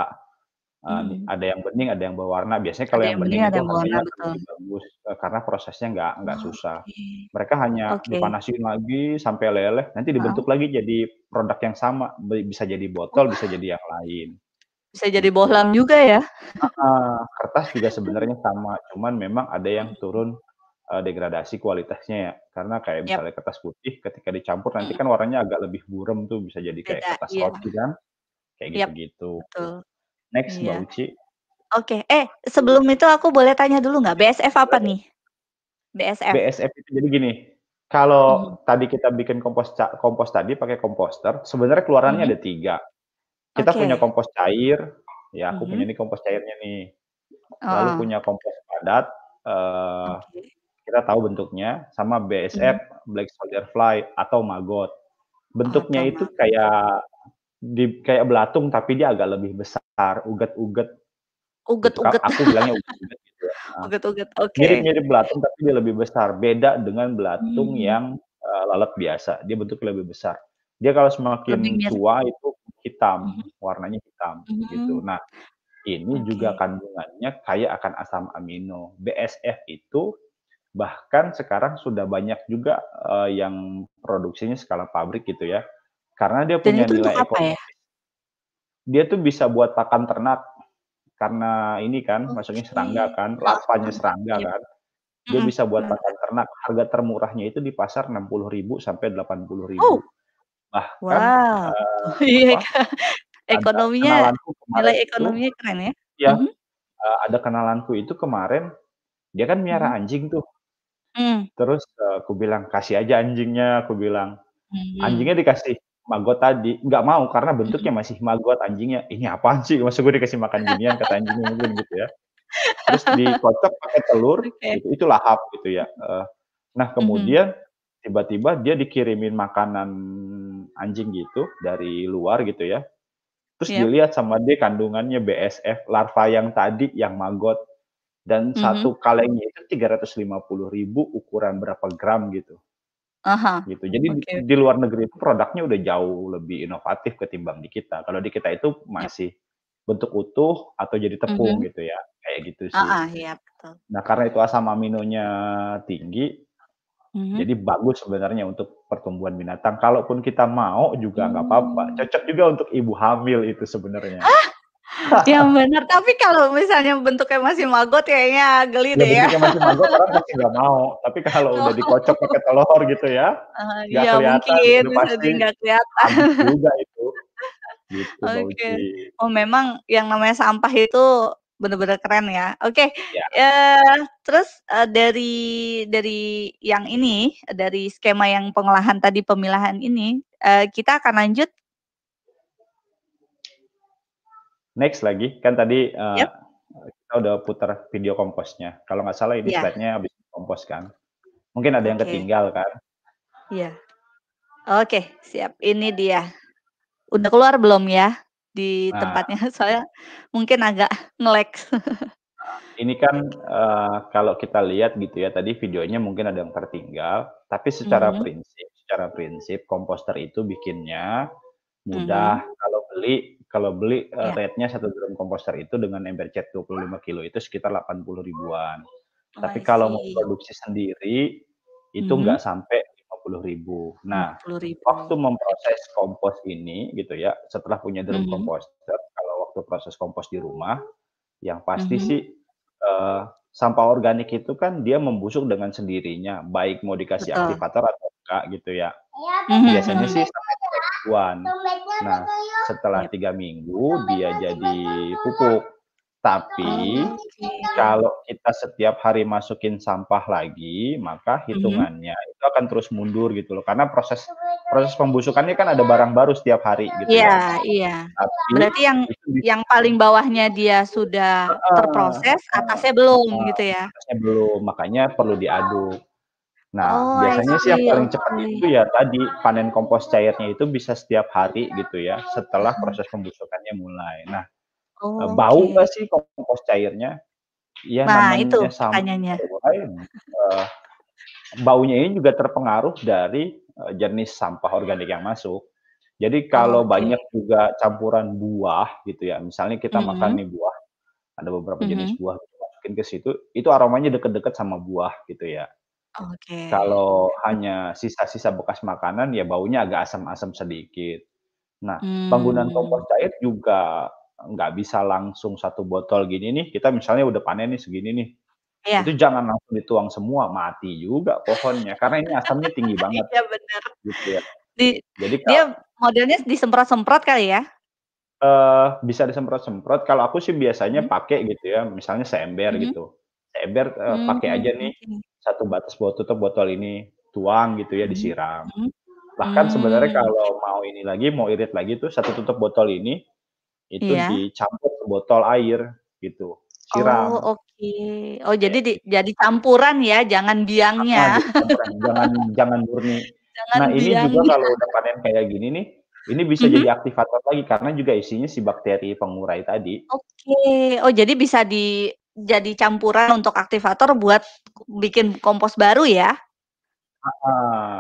eee, ni Mhm. ada yang bening, ada yang berwarna, biasanya kalau Ada yang yang bening, bening ada itu yang berwarna, harganya akan betul. lebih bagus, eee, karena prosesnya nggak nggak susah. Oke. Mereka hanya Oke. dipanasin lagi sampai leleh, nanti Heeh. dibentuk lagi jadi produk yang sama, be bisa jadi botol, bisa Wah. jadi yang lain, Bisa jadi bohlam juga ya? Kertas juga sebenarnya sama, cuman memang ada yang turun, eee, degradasi kualitasnya ya, karena kayak misalnya kertas putih ketika dicampur nanti Mhm. kan warnanya agak lebih buram tuh, bisa jadi kayak Beda, kertas iya. roti kan, kayak gitu-gitu. betul. Next, Mbak Iya. Uci. Oke, eh, sebelum itu aku boleh tanya dulu nggak, BSF apa nih? BSF. BSF itu jadi gini, kalau Mhm. tadi kita bikin kompos kompos tadi pakai komposter, sebenarnya keluarannya Mhm. ada 3. Kita punya Oke. kompos cair, ya aku punya Mhm. nih kompos cairnya nih, lalu Heeh. punya kompos padat, eee, Oke. kita tahu bentuknya, sama BSF, Mhm. Black Soldier Fly atau Maggot. Bentuknya Atau itu maggot. kayak di kayak belatung tapi dia agak lebih besar, uget-uget, gitu. Uget-uget. aku bilangnya uget-uget gitu ya, heeh. Uget-uget, oke. Mirip-mirip belatung tapi dia lebih besar, beda dengan belatung Mmm. yang, eee, lalat biasa, dia bentuknya lebih besar. Dia kalau Lebih semakin tua itu Mhm. hitam, warnanya hitam, gitu. Mhm. Nah, ini juga Oke. kandungannya kaya akan asam amino. BSF itu bahkan sekarang sudah banyak juga, eee, yang produksinya skala pabrik gitu ya, karena dia Dan punya itu untuk nilai apa ya? ekonomis. Dia tuh bisa buat pakan ternak, karena ini kan, maksudnya Oke, serangga kan, larvanya serangga iya. kan, dia Mhm, bisa buat pakan ternak. Harga termurahnya itu di pasar Rp60.000 sampai Oh! Rp80.000. Bahkan, Wow, eee, iya apa, Kak, ada ekonominya kenalanku nilai kemarin itu ekonominya keren ya? iya, Mhm. eee, ada kenalanku itu kemarin, dia kan Mhm. melihara anjing tuh. Mmm. Terus, eee, aku bilang, "Kasih aja anjingnya," aku bilang. Mhm. Anjingnya dikasih maggot tadi, nggak mau karena bentuknya Mhm. masih maggot anjingnya, "Ini apaan sih, masa gue dikasih makan ginian?" Kata anjingnya mungkin gitu ya. Terus dikocok pakai telur, Oke. gitu, itu lahap gitu ya, heeh. Nah, Mhm. kemudian tiba-tiba dia dikirimin makanan anjing gitu dari luar gitu ya, terus Yap. dilihat sama dia kandungannya BSF, larva yang tadi yang maggot, dan Mhm. 1 kalengnya itu Rp350.000 ukuran berapa gram gitu. Ah hah, Gitu, jadi di oke di oke. luar negeri itu produknya udah jauh lebih inovatif ketimbang di kita. Kalau di kita itu Yap. masih bentuk utuh atau jadi tepung Mhm. gitu ya, kayak gitu sih. Heeh, iya betul. Nah, karena itu asam aminonya tinggi, Mhm. jadi bagus sebenarnya untuk pertumbuhan binatang. Kalaupun kita mau juga nggak papa, Mmm. cocok juga untuk ibu hamil itu sebenarnya. Hah? Yang bener, tapi kalau misalnya bentuknya masih maggot kayaknya geli Ya deh ya. bentuknya masih maggot orang pasti nggak mau, tapi kalau udah dikocok Oh. pakai telur gitu ya, Eee, nggak iya kelihatan, mungkin bisa pasti jadi nggak kelihatan. juga itu. Gitu, Oke. Uci. Oh memang yang namanya sampah itu bener-bener keren ya. Oke, Iya. eee, terus, eee, dari dari yang ini, dari skema yang pengolahan tadi, pemilahan ini, eee, kita akan lanjut Next lagi, kan tadi, eee, Yap. kita udah putar video komposnya. Kalau nggak salah ini Iya. slide-nya habis kompos kan. Mungkin ada yang Oke. ketinggal kan? Iya. Oke, siap. Ini dia. Udah keluar belum ya di Nah. tempatnya? Soalnya mungkin agak nge-lag. Ini kan, eee, kalau kita lihat gitu ya, tadi videonya mungkin ada yang tertinggal, tapi secara Mhm. prinsip secara prinsip komposter itu bikinnya mudah. Mhm. Kalau beli kalau beli, eee, Iya. rate-nya 1 drum komposter itu dengan ember cat 25 kilo itu sekitar 80 ribuan. Oh, Tapi I kalau mau see. produksi sendiri, itu Mhm. nggak sampai 50 ribu. Nah, puluh ribu. waktu memproses kompos ini gitu ya, setelah punya drum Mhm. komposter, kalau waktu proses kompos di rumah, yang pasti Mhm. sih, eee, sampah organik itu kan dia membusuk dengan sendirinya, baik mau dikasih Betul. aktivator atau enggak gitu ya. Mhm Biasanya mhm. sih sampai 3 mingguan. Nah, setelah. 3 minggu dia jadi pupuk. Tapi, Oke. kalau kita setiap hari masukin sampah lagi, maka Mhm. hitungannya itu akan terus mundur gitu loh. Karena proses proses pembusukannya kan ada barang baru setiap hari gitu Iya ya. iya. Tapi, Berarti yang itu yang paling bawahnya dia sudah Heeh terproses, atasnya belum heeh, gitu ya? atasnya belum, makanya perlu diaduk. Nah, Oh, biasanya sih yang paling cepat itu ya tadi, panen kompos cairnya itu bisa setiap hari gitu ya, setelah Mhm. proses pembusukannya mulai. Nah, eee, bau Oke. nggak sih kompos cairnya? Ya Nah, itu namanya pertanyaannya. eee, baunya ini juga terpengaruh dari, eee, jenis sampah organik yang masuk. Jadi kalau Oke. banyak juga campuran buah gitu ya, misalnya kita makan Mhm. nih buah, ada beberapa jenis Mhm. buah dimasukin ke situ, itu aromanya deket-deket sama buah gitu ya. Oke. Kalau hanya sisa-sisa bekas makanan, ya baunya agak asam-asam sedikit. Nah, penggunaan Mmm. kompos cair juga nggak bisa langsung 1 botol gini nih, kita misalnya udah panen nih segini nih, itu Iya. jangan langsung dituang semua, mati juga pohonnya, karena ini asamnya tinggi banget, Iya bener. gitu ya. Di Jadi ka dia modelnya disemprot-semprot kali ya? Eee, bisa disemprot-semprot, kalau aku sih biasanya Mhm. pakai gitu ya, misalnya seember Mhm. gitu. Seember, eee, pakai Mmm, aja nih, oke. 1 batas buat tutup botol ini, tuang gitu ya, disiram. mhm. Bahkan sebenarnya kalau mau ini lagi, mau irit lagi tuh 1 tutup botol ini, itu Iya. dicampur ke botol air gitu, Oh, siram. oke. Oh, jadi di jadi campuran ya, jangan biangnya. jadi campuran, jangan jangan murni. Jangan Nah, ini juga biangnya. kalau udah panen kayak gini nih, ini bisa Mhm. jadi aktivator lagi karena juga isinya si bakteri pengurai tadi. Oke. Oh, jadi bisa di jadi campuran untuk aktivator buat bikin kompos baru ya? Heeh.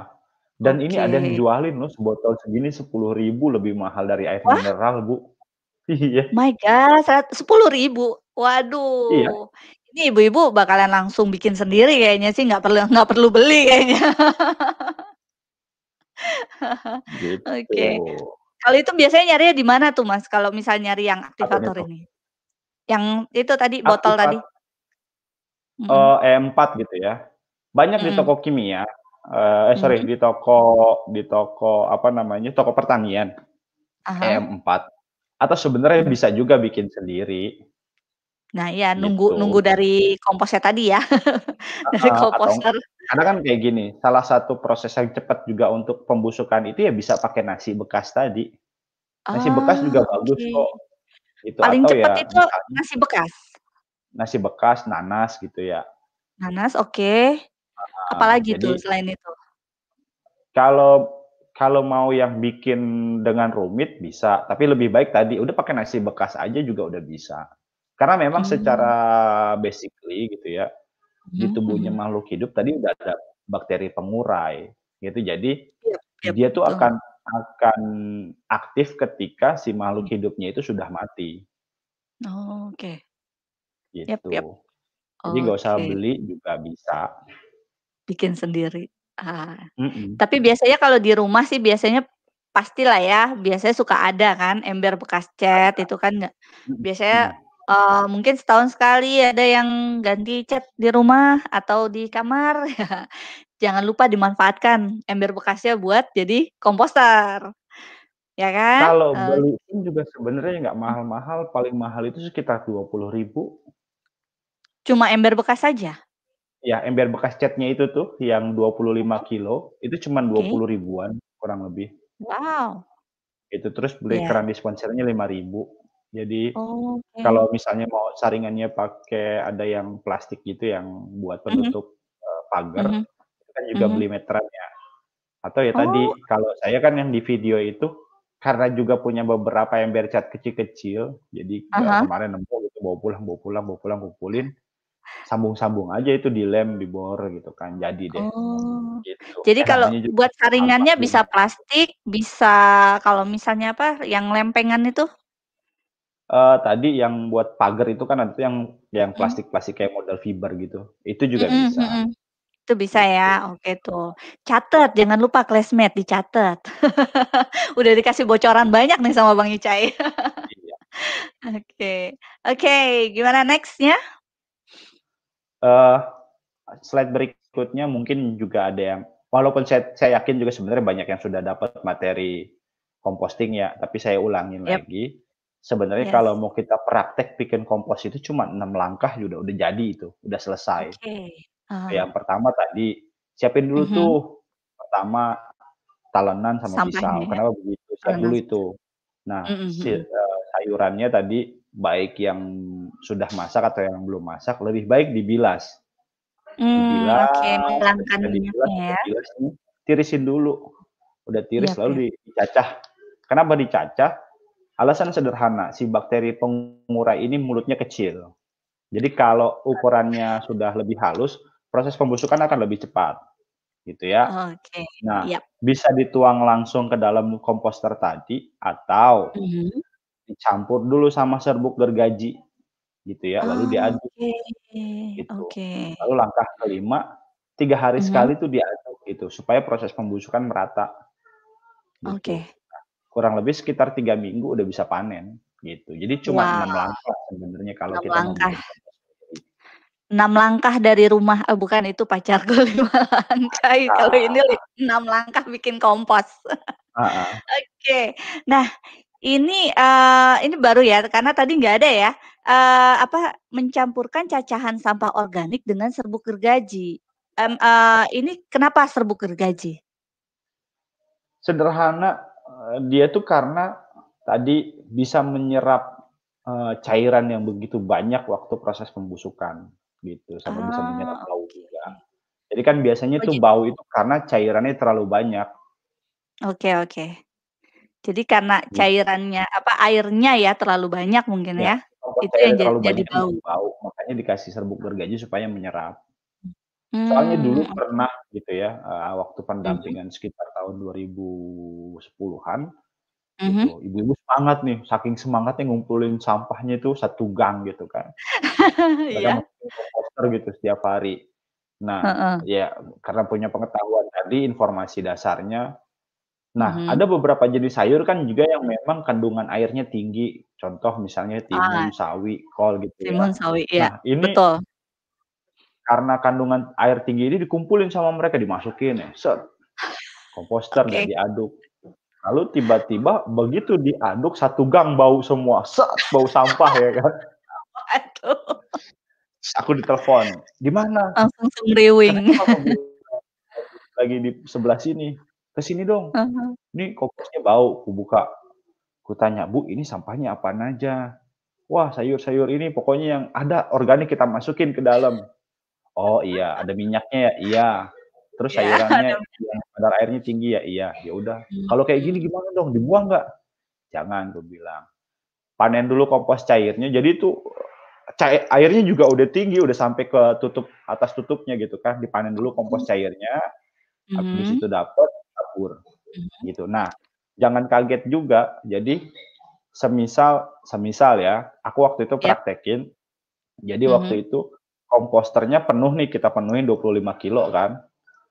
Dan ini ada yang Oke. jualin loh sebotol segini 10 ribu, lebih mahal dari air Wah? mineral, Bu. Iya. My God, sepuluh ribu. Waduh. Iya. Ini ibu-ibu bakalan langsung bikin sendiri kayaknya sih, nggak perlu nggak perlu beli kayaknya. gitu. Oke. Okay. Kalau itu biasanya nyari di mana tuh, Mas? Kalau misalnya nyari yang aktivator ini. Yang itu tadi botol tadi. Uh, E4 gitu ya. Banyak mm. di toko kimia. Uh, eh sorry, mm. di toko di toko apa namanya? Toko pertanian. Aha. E4 atau sebenarnya bisa juga bikin sendiri. Nah iya, nunggu nunggu Gitu. dari komposnya tadi ya, dari Heeh, atau karena kan kayak gini, salah satu proses yang cepat juga untuk pembusukan itu ya bisa pakai nasi bekas tadi. Nasi bekas Oh, juga bagus oke. kok, gitu. Paling Atau cepet ya itu misalnya nasi bekas? nasi bekas, nanas gitu ya. Nanas, oke. Heeh, Apalagi tuh jadi selain itu? Kalau kalau mau yang bikin dengan rumit bisa, tapi lebih baik tadi, udah pakai nasi bekas aja juga udah bisa. Karena memang secara Mmm. basically gitu ya, di Mhm tubuhnya makhluk hidup tadi udah ada bakteri pengurai, gitu. Jadi, Yap yap, dia tuh betul. akan akan aktif ketika si makhluk Mmm. hidupnya itu sudah mati. Oke. Yap Gitu. yap. Jadi nggak usah Oke. beli juga bisa. Bikin sendiri. Ah, Mhm. tapi biasanya kalau di rumah sih biasanya pastilah ya, biasanya suka ada kan ember bekas cat Ada. itu kan nggak Mhm biasanya, mhm. eee, mungkin setahun sekali ada yang ganti cat di rumah atau di kamar, jangan lupa dimanfaatkan ember bekasnya buat jadi komposter. Ya kan? Kalau beli Oke. pun juga sebenarnya nggak Mhm. mahal-mahal, paling mahal itu sekitar Rp20.000. Cuma ember bekas saja? Ya, ember bekas catnya itu tuh yang 25 Mhm. kilo, itu cuman dua Oke. puluh ribuan kurang lebih. Wow. Itu, terus beli Iya. keran dispensernya Rp5.000. Jadi, Oke. kalau misalnya mau saringannya pakai ada yang plastik gitu yang buat Mhm. penutup, eee, pagar, Mhm. itu kan juga Mhm. beli meterannya. Atau ya Oh. tadi, kalau saya kan yang di video itu, karena juga punya beberapa ember cat kecil-kecil, jadi Ah ke hah. kemarin nemu gitu, bawa pulang bawa pulang bawa pulang, kumpulin, sambung-sambung aja itu dilem, dibor gitu kan, jadi deh. Oh, Gitu. jadi Eh, kalau buat saringannya bisa plastik, bisa kalau misalnya apa, yang lempengan itu? Eee, tadi yang buat pagar itu kan ada tuh yang yang plastik-plastik kayak model fiber gitu, itu juga Mhm bisa. mhm. Itu bisa ya, Gitu. oke tuh. Catet, jangan lupa classmate, dicatet. Udah dikasih bocoran banyak nih sama Bang Ical. Iya. Oke. Oke, gimana next-nya? Eee, slide berikutnya mungkin juga ada yang walaupun saya saya yakin juga sebenarnya banyak yang sudah dapat materi composting ya, tapi saya ulangin Yap. lagi, sebenarnya kalau Yes. mau kita praktek bikin kompos itu cuma 6 langkah udah udah jadi itu, udah selesai. Oke, ah. Yang pertama tadi, siapin dulu tuh, Mhm. pertama talenan sama Sampahnya pisau, ya? kenapa begitu, siap dulu itu. Nah, mhm si mhm. eee, sayurannya tadi, baik yang sudah masak atau yang belum masak, lebih baik dibilas. Oke, Dibilas, menghilangkan ketika dibilas, ya? dibilas nih, tirisin dulu, udah tiris yap. lalu di dicacah. Kenapa dicacah? Alasan sederhana, si bakteri pengurai ini mulutnya kecil. Jadi kalau ukurannya sudah lebih halus, proses pembusukan akan lebih cepat, gitu ya. Oke, Nah, yap. bisa dituang langsung ke dalam komposter tadi, atau Mhm. Dicampur dulu sama serbuk gergaji, gitu ya, lalu diaduk. Oke, Gitu. oke. Lalu langkah ke-5, 3 hari Mhm. sekali tuh diaduk gitu, supaya proses pembusukan merata. Gitu. Oke. Nah, kurang lebih sekitar 3 minggu udah bisa panen, gitu. Jadi cuma Wah. 6 langkah sebenarnya kalau 6 kita langkah. 6 langkah dari rumah eh, bukan itu pacarku 5 langkah, kalau ini 6 langkah bikin kompos. Heeh. Oke. Nah, ini, eee, ini baru ya, karena tadi nggak ada ya, eee, apa, mencampurkan cacahan sampah organik dengan serbuk gergaji. Mmm, eee, ini kenapa serbuk gergaji? Sederhana, dia tuh karena tadi bisa menyerap, eee, cairan yang begitu banyak waktu proses pembusukan, gitu, sama bisa menyerap Ah, bau juga. Jadi kan biasanya Oh, tuh bau gitu. itu karena cairannya terlalu banyak. Oke oke. Jadi karena Gitu. cairannya apa, airnya ya terlalu banyak mungkin Ya, ya, itu yang cairnya ja terlalu jadi banyak kan bau? jadi bau, makanya dikasih serbuk gergaji supaya menyerap. Soalnya Mmm, dulu oke. pernah gitu ya, eee, waktu Mhm. pendampingan sekitar tahun 2010-an, Mhm. gitu, ibu-ibu semangat nih, saking semangatnya ngumpulin sampahnya itu 1 gang gitu kan. Mereka Iya. masukin komposter gitu setiap hari. Nah, Heeh. ya karena punya pengetahuan tadi, informasi dasarnya, nah Mhm. ada beberapa jenis sayur kan juga yang memang kandungan airnya tinggi, contoh misalnya Ah. timun, sawi, kol gitu ya. Timun, sawi, iya, Nah ini betul. karena kandungan air tinggi ini dikumpulin sama mereka, dimasukin nih, set, komposter dan Oke. diaduk. Lalu tiba-tiba begitu diaduk 1 gang bau semua, bau sampah ya kan. Waduh. Terus aku ditelepon, "Di mana?" Langsung semriwing. "Kenapa mobil lagi lagi di sebelah sini." "Ke sini dong, hah. nih komposnya bau." Kubuka, kutanya, "Bu, ini sampahnya apaan aja?" "Wah, sayur-sayur ini pokoknya yang ada organik kita masukin ke dalam." "Oh, iya, ada minyaknya ya?" "Iya." "Terus Iya, sayurannya ada yang kadar airnya tinggi ya?" "Iya." "Ya udah, kalau kayak gini Mhm. gimana dong, dibuang nggak?" "Jangan," kubilang. "Panen dulu kompos cairnya." Jadi itu cai airnya juga udah tinggi, udah sampai ke tutup atas tutupnya gitu kan, dipanen dulu kompos Oh. cairnya, habis Mhm. itu dapet, tabur, Mhm. gitu. Nah, jangan kaget juga, jadi semisal semisal ya, aku waktu itu Yap. praktekin, jadi Mhm. waktu itu komposternya penuh nih, kita penuhin 25 kilogram kan.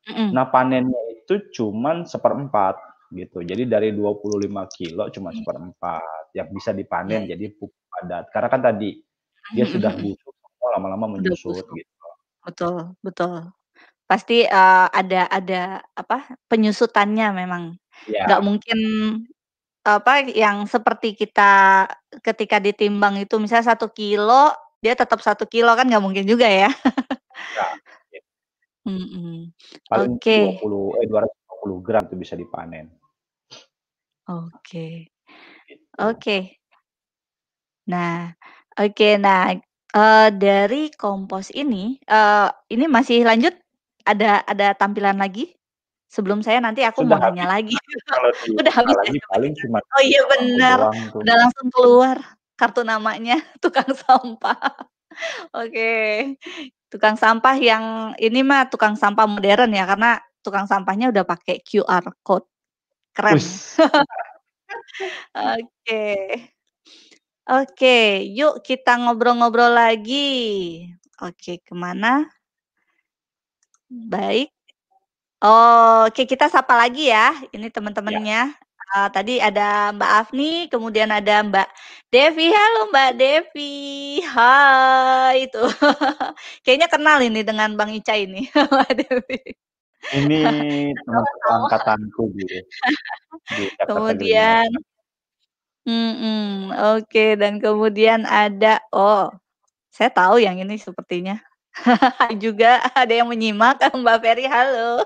Mhm. Nah, panennya itu cuman 1/4 gitu, jadi dari 25 kilogram cuma Oke. 1/4 yang bisa Iya dipanen iya. jadi pupuk padat. Karena kan tadi, dia Mhm sudah mhm mhm. busuk lama-lama menyusut gitu. Betul betul. Pasti, eee, ada ada apa, penyusutannya memang. Nggak Iya. mungkin, apa, yang seperti kita ketika ditimbang itu misalnya 1 kilogram, dia tetap 1 kilogram kan nggak mungkin juga ya. Gitu. Mhm, Paling dua oke. puluh eh, 250 gram tuh bisa dipanen. Oke. Gitu. Oke. Nah, oke. Nah, eee, dari kompos ini, eee, ini masih lanjut? Ada ada tampilan lagi? Sebelum saya nanti aku Sudah mau nanya habis, lagi. kalau Udah habis ya lagi paling sepertinya? cuma Oh iya tuh. udah langsung keluar kartu namanya, tukang sampah. Oke, tukang sampah yang ini mah tukang sampah modern ya, karena tukang sampahnya udah pakai QR Code. Keren. Oke. Oke, yuk kita ngobrol-ngobrol lagi. Oke, ke mana? Baik. Oke, kita sapa lagi ya, ini Ya. teman-temannya. Eee, tadi ada Mbak Afni, kemudian ada Mbak Devi. Halo Mbak Devi, hai, tuh. Kayaknya kenal ini dengan Bang Ica ini, Mbak Devi. Ini teman seangkatanku di di Jakarta. Kemudian mhm, oke, dan kemudian ada oh, saya tahu yang ini sepertinya. Juga, ada yang menyimak, Mbak Ferry, halo.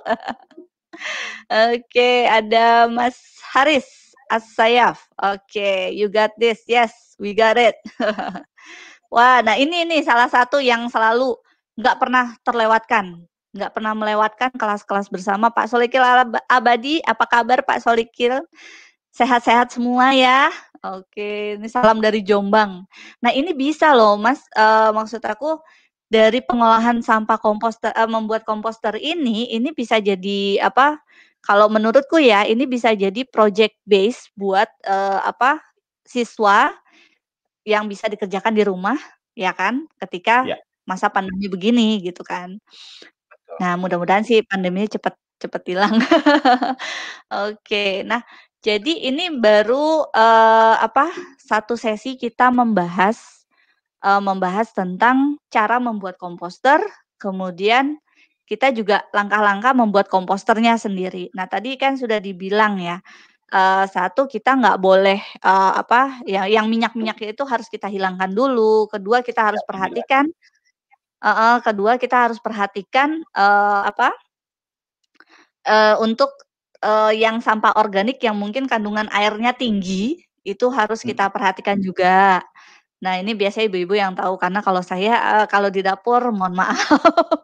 Oke, ada Mas Haris As-Sayaf. Oke, you got this, yes, we got it. Wah, nah ini nih salah satu yang selalu nggak pernah terlewatkan, nggak pernah melewatkan kelas-kelas bersama Pak Solikil Abadi. Apa kabar Pak Solikil? Sehat-sehat semua ya? Oke, ini salam dari Jombang. Nah ini bisa loh Mas, eee, maksud aku dari pengolahan sampah komposter eee, membuat komposter ini, ini bisa jadi apa, kalau menurutku ya, ini bisa jadi project base buat, eee, apa, siswa yang bisa dikerjakan di rumah, ya kan, ketika Ya. masa pandemi begini, gitu kan. Betul. Nah, mudah-mudahan sih pandeminya cepet cepet hilang. Oke, nah, jadi ini baru, eee, apa, satu sesi kita membahas, eee, membahas tentang cara membuat komposter, kemudian kita juga langkah-langkah membuat komposternya sendiri. Nah, tadi kan sudah dibilang ya, eee, 1 kita nggak boleh, eee, apa, ya yang minyak-minyaknya itu harus kita hilangkan dulu, kedua kita harus dibilas. perhatikan heeh, kedua kita harus perhatikan, eee, apa eee, untuk, eee, yang sampah organik yang mungkin kandungan airnya tinggi, itu harus Mhm. kita perhatikan juga. Nah, ini biasanya ibu-ibu yang tahu, karena kalau saya, eee, kalau di dapur mohon maaf,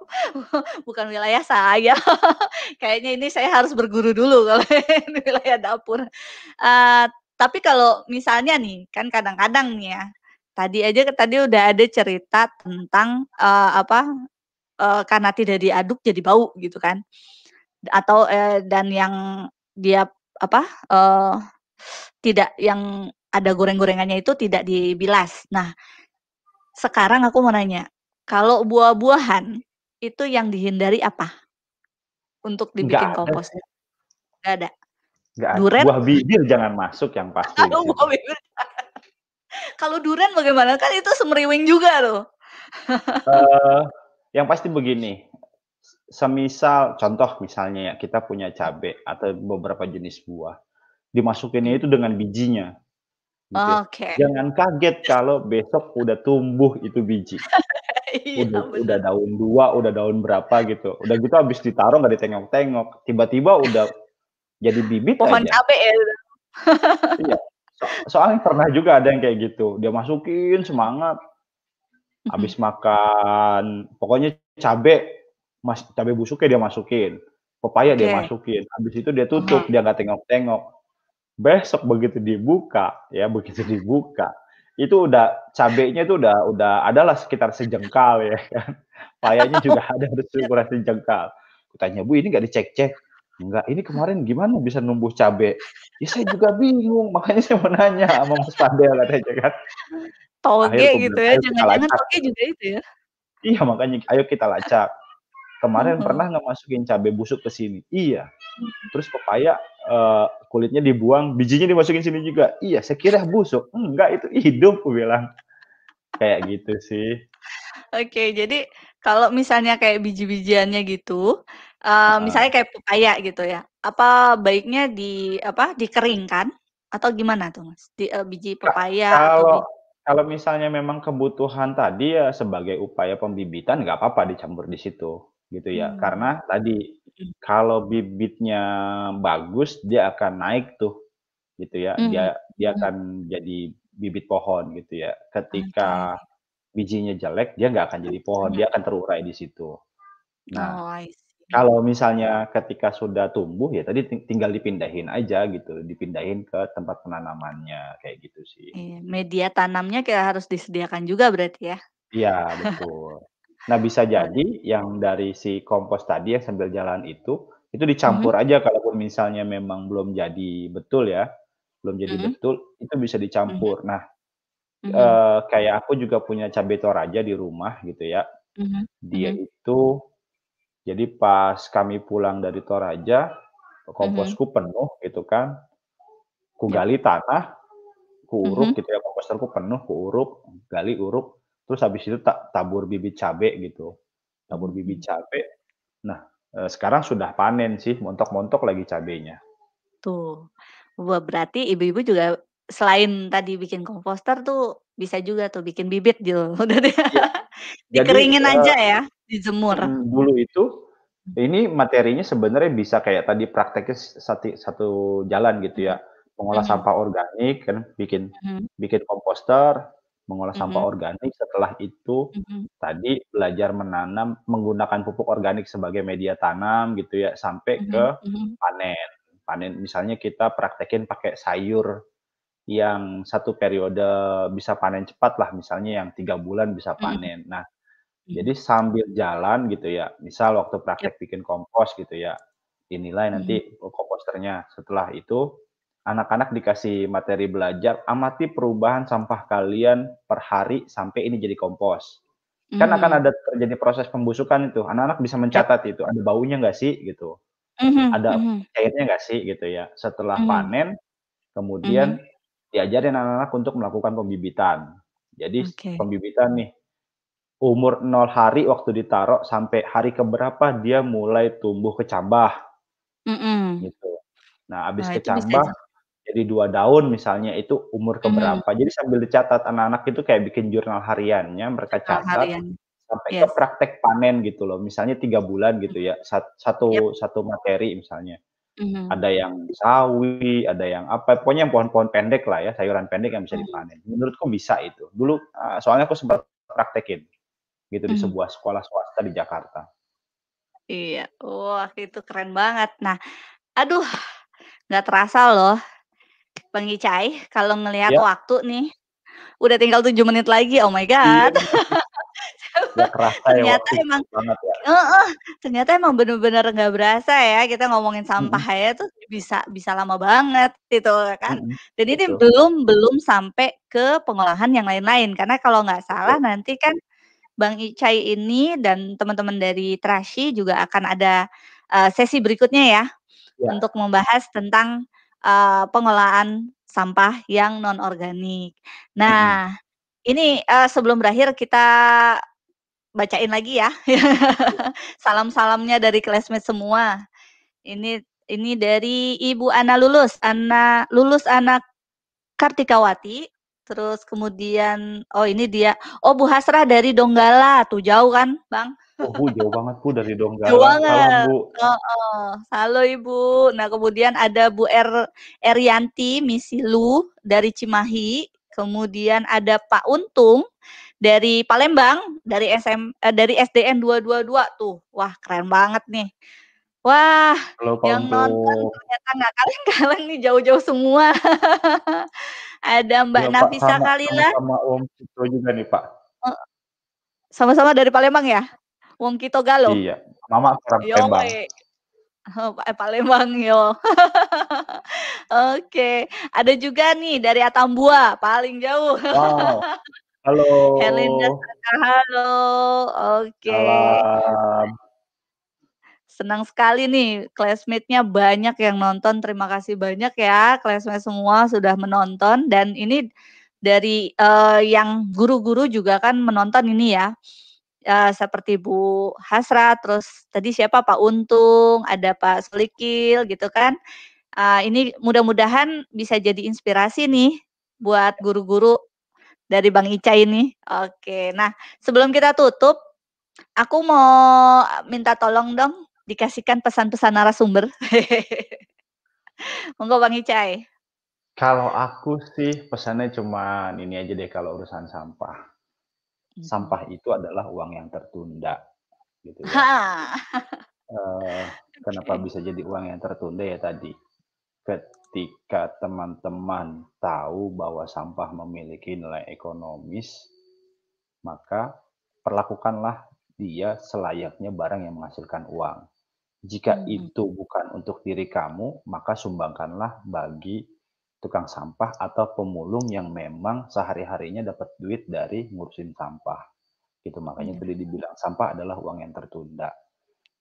bukan wilayah saya. Kayaknya ini saya harus berguru dulu kalau ini wilayah dapur. Eee, tapi kalau misalnya nih, kan kadang-kadang nih ya, tadi aja tadi udah ada cerita tentang, eee, apa, eee, karena tidak diaduk jadi bau gitu kan. Atau, eee, dan yang dia apa, eee, tidak yang ada goreng-gorengannya itu tidak dibilas. Nah, sekarang aku mau nanya, kalau buah-buahan, itu yang dihindari apa? Untuk dibikin sih. Nggak ada? Nggak ada. Duren? Buah bibir jangan masuk yang pasti di Oh, situ. buah bibir. Kalau duren bagaimana? Kan itu semeriwing juga tuh. Eee, yang pasti begini, semisal contoh misalnya ya, kita punya cabe atau beberapa jenis buah, dimasukinnya itu dengan bijinya, gitu ya. Oke. Jangan kaget kalau besok udah tumbuh itu biji. Iya, Udah udah bener. daun 2, udah daun berapa gitu, udah gitu habis ditaruh nggak ditengok-tengok, tiba-tiba udah jadi bibit Pohon aja. cabe ya? Iya, so soalnya pernah juga ada yang kayak gitu, dia masukin semangat, habis makan pokoknya cabe, mas cabe busuknya dia masukin, pepaya dia Oke. masukin, habis itu dia tutup, dia nggak tengok-tengok. Besok begitu dibuka, ya begitu dibuka, itu udah cabenya itu udah udah adalah sekitar sejengkal ya kan, pepayanya juga ada Bener. berukuran sejengkal. Kutanya, "Bu, ini nggak dicek-cek?" "Enggak, ini kemarin gimana bisa numbuh cabe?" "Ya saya juga bingung, makanya saya mau nanya sama Mas Fadel," katanya kan. Toge gitu ya, "Ayo kita jangan-jangan lacak." toge juga itu ya? Iya makanya, "Ayo kita lacak, kemarin Heeh. pernah nggak masukin cabe busuk ke sini?" "Iya." "Terus pepaya, eee, kulitnya dibuang, bijinya dimasukin sini juga?" "Iya." "Saya kira busuk." "Enggak, itu hidup," kubilang. Kayak gitu sih. Oke, jadi kalau misalnya kayak biji-bijiannya gitu, eee, misalnya kayak pepaya gitu ya, apa baiknya di apa, dikeringkan atau gimana tuh Mas? Di eee, biji pepaya atau kalau bi kalau misalnya memang kebutuhan tadi ya sebagai upaya pembibitan nggak apa-apa dicampur di situ, gitu ya. Mmm, Karena tadi, kalau bibitnya bagus dia akan naik tuh, gitu ya, Mmm, dia dia mhm. akan jadi bibit pohon gitu ya. Ketika Oke. bijinya jelek, dia nggak akan jadi pohon, dia akan terurai di situ. Nah, Oh, kalau misalnya ketika sudah tumbuh, ya tadi ting tinggal dipindahin aja gitu, dipindahin ke tempat penanamannya, kayak gitu sih. Iya, media tanamnya kayak harus disediakan juga berarti ya? Iya, betul. Nah, bisa Wah. jadi yang dari si kompos tadi yang sambil jalan itu, itu Mhm. dicampur aja kalaupun misalnya memang belum jadi betul ya, belum jadi Mhm. betul, itu bisa Mhm. dicampur. Nah, Mhm. eee, kayak aku juga punya cabe toraja di rumah gitu ya, Mhm dia mhm. itu jadi pas kami pulang dari Toraja, Mhm. komposku penuh gitu kan, Yap. kugali tanah, kuuruk Mhm. gitu ya, komposterku penuh, kuuruk, gali, uruk, terus habis itu tak tabur bibit cabe gitu, tabur bibit Mhm. cabe. Nah, eee, sekarang sudah panen sih, montok-montok lagi cabenya. Tuh. Wah, berarti ibu-ibu juga selain tadi bikin komposter tuh, bisa juga tuh bikin bibit gitu, udah deh. Iya. Jadi, Dikeringin eee aja ya, dijemur. mhm, dulu itu, ini materinya sebenarnya bisa kayak tadi prakteknya s sati satu jalan gitu ya, mengolah Mhm. sampah organik kan, bikin Mhm. bikin komposter, mengolah sampah organik, setelah itu Mhm. tadi belajar menanam menggunakan pupuk organik sebagai media tanam gitu ya, sampai ke Mhm mhm. panen. Panen misalnya kita praktekin pakai sayur yang 1 periode bisa panen cepat lah, misalnya yang 3 bulan bisa Mhm. panen. Nah, Mhm. jadi sambil jalan gitu ya, misal waktu Yap. praktek bikin kompos gitu ya, dinilai Mhm. nanti, komposternya. Setelah itu, anak-anak dikasih materi belajar, amati perubahan sampah kalian per hari sampai ini jadi kompos. Kan akan Mmm. ada terjadi proses pembusukan itu, anak-anak bisa mencatat itu, ada baunya nggak sih gitu, Mhm ada mhm. cairnya nggak sih gitu ya. Setelah Mhm. panen, kemudian Mhm. diajarin anak-anak untuk melakukan pembibitan. Jadi Oke. pembibitan nih, umur 0 hari waktu ditaruh sampai hari ke berapa dia mulai tumbuh kecambah. Mhm. Gitu. Nah, habis bisa kecambah jadi 2 daun misalnya, itu umur ke Mhm. berapa. Jadi sambil dicatat, anak-anak itu kayak bikin jurnal hariannya, mereka catat, harian. sampai ke Yes. praktek panen gitu loh. Misalnya 3 bulan gitu ya, sat Yap. satu satu materi misalnya. Mhm. Ada yang sawi, ada yang apa, pokoknya yang pohon-pohon pendek lah ya, sayuran pendek yang bisa Mhm. dipanen. Menurutku bisa itu. Dulu, eee, soalnya aku sempet praktekin, gitu di Mhm. sebuah sekolah swasta di Jakarta. Iya. Wah, itu keren banget. Nah, aduh, nggak terasa loh, Bang Ical, kalau ngelihat Ya. waktu nih, udah tinggal 7 menit lagi, oh my Iya god. kerasa ya, Ternyata waktu emang banget ya. heeh, ternyata emang bener-bener nggak berasa ya, kita ngomongin sampah Mhm. aja tuh bisa bisa lama banget gitu kan. Mhm, Dan ini betul. belum belum sampai ke pengolahan yang lain-lain, karena kalau nggak salah Betul. nanti kan Bang Ical ini dan teman-teman dari Trasy juga akan ada, eee, sesi berikutnya ya, Ya. untuk membahas tentang, eee, pengolahan sampah yang non-organik. Mhm. Nah, ini, eee, sebelum berakhir kita bacain lagi ya, salam-salamnya dari classmate semua. Ini ini dari Ibu Ana Lulus, Ana Lulus Ana Kartikawati, terus kemudian oh ini dia, oh Bu Hasrah dari Donggala, tuh jauh kan Bang. Oh Bu, jauh banget Bu dari Jauh Donggala, salam banget, Bu. heeh. Halo Ibu. Nah, kemudian ada Bu R Erianti Misilu dari Cimahi, kemudian ada Pak Untung dari Palembang, dari SM eee, dari SDN 222 tuh. Wah, keren banget nih. Wah, Halo Pak yang nonton Untung. ternyata nggak kaleng-kaleng nih, jauh-jauh semua. Ada Mbak Pak, Nafisa sama Khalila sama-sama Om Kito juga nih Pak. Sama-sama dari Palembang ya? Wong Kito Galo? Iya, mama orang Palembang. Yoi. Oh, eh, Palembang yo. Oke, ada juga nih dari Atambua, paling jauh. Wow. Halo. Herlinda Saka, halo. Oke. Malam. Senang sekali nih, classmate-nya banyak yang nonton, terima kasih banyak ya, classmate semua sudah menonton dan ini dari, eee, yang guru-guru juga kan menonton ini ya, eee, seperti Bu Hasrah, terus tadi siapa, Pak Untung, ada Pak Solikil gitu kan. Eee, ini mudah-mudahan bisa jadi inspirasi nih buat guru-guru dari Bang Ica ini. Oke, nah sebelum kita tutup, aku mau minta tolong dong dikasihkan pesan-pesan narasumber. Monggo Bang Ica. Kalau aku sih pesannya cuma ini aja deh kalau urusan sampah. Mhm. Sampah itu adalah uang yang tertunda, gitu ya. Uh, kenapa Oke. bisa jadi uang yang tertunda ya tadi, ketika teman-teman tahu bahwa sampah memiliki nilai ekonomis, maka perlakukanlah dia selayaknya barang yang menghasilkan uang. Jika Mhm. itu bukan untuk diri kamu, maka sumbangkanlah bagi tukang sampah atau pemulung yang memang sehari-harinya dapat duit dari ngurusin sampah. Gitu, makanya Iya. tadi dibilang sampah adalah uang yang tertunda.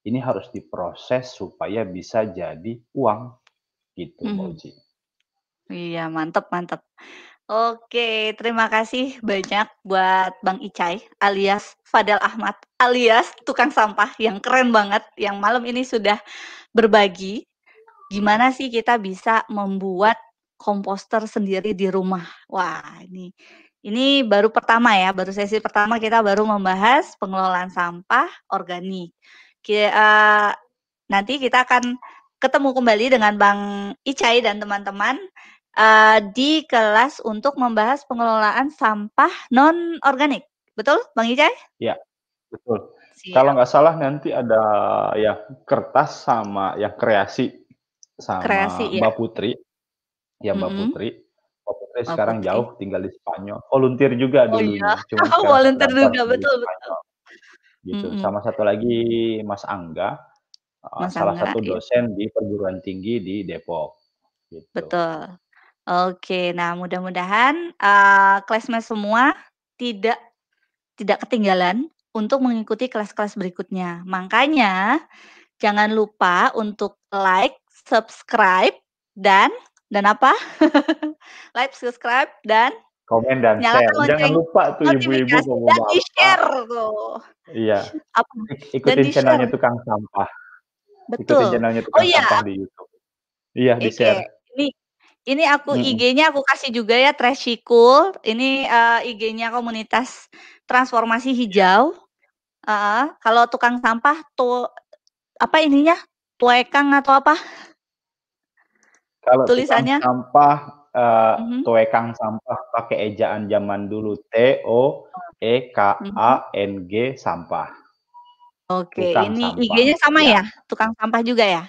Ini harus diproses supaya bisa jadi uang, gitu Mbak Mhm. Uci. Iya, mantep mantep. Oke, terima kasih banyak buat Bang Icay alias Fadel Ahmad, alias tukang sampah yang keren banget, yang malam ini sudah berbagi, gimana sih kita bisa membuat komposter sendiri di rumah. Wah, ini ini baru pertama ya, baru sesi pertama kita baru membahas pengelolaan sampah organik. Ki eee, nanti kita akan ketemu kembali dengan Bang Icay dan teman-teman, eee, di kelas untuk membahas pengelolaan sampah non-organik. Betul, Bang Icay? Iya, betul. Kalau Siap. nggak salah nanti ada yang kertas sama yang kreasi Kreasi, sama iya. Mbak Putri. Ya Mbak Mhm. Putri. Mbak Putri Mbak sekarang Putri. jauh tinggal di Spanyol, volunteer juga Oh iya? dulunya, cuman sekarang Volunteer terdampar juga, di betul betul. Spanyol. Gitu. Mhm. Sama satu lagi Mas Angga, eee, Mas salah Angga, satu iya. dosen di perguruan tinggi di Depok, gitu. Betul. Oke, nah mudah-mudahan, eee, classmate semua tidak tidak ketinggalan untuk mengikuti kelas-kelas berikutnya. Makanya jangan lupa untuk like, subscribe, dan dan apa? Like, subscribe, dan Komen dan nyalakan share. Jangan lupa tuh ibu-ibu sama dan di-share tuh. Iya, Apa? ikutin channel-nya tukang sampah. Ikutin Betul. channel-nya Oh tukang iya, sampah di YouTube. Iya, di-share. ini ini aku Mhm. IG-nya aku kasih juga ya, Trashikul. Ini, eee, IG-nya komunitas transformasi hijau. Heeh, kalau tukang sampah tu apa ininya, tuekang atau apa? Kalau Tulisannya? sampah, eee, Mhm. tuekang sampah pakai ejaan zaman dulu, Mhm. T-O-E-K-A-N-G sampah. Oke, Tukang ini IG-nya sama iya. ya? Tukang sampah juga ya?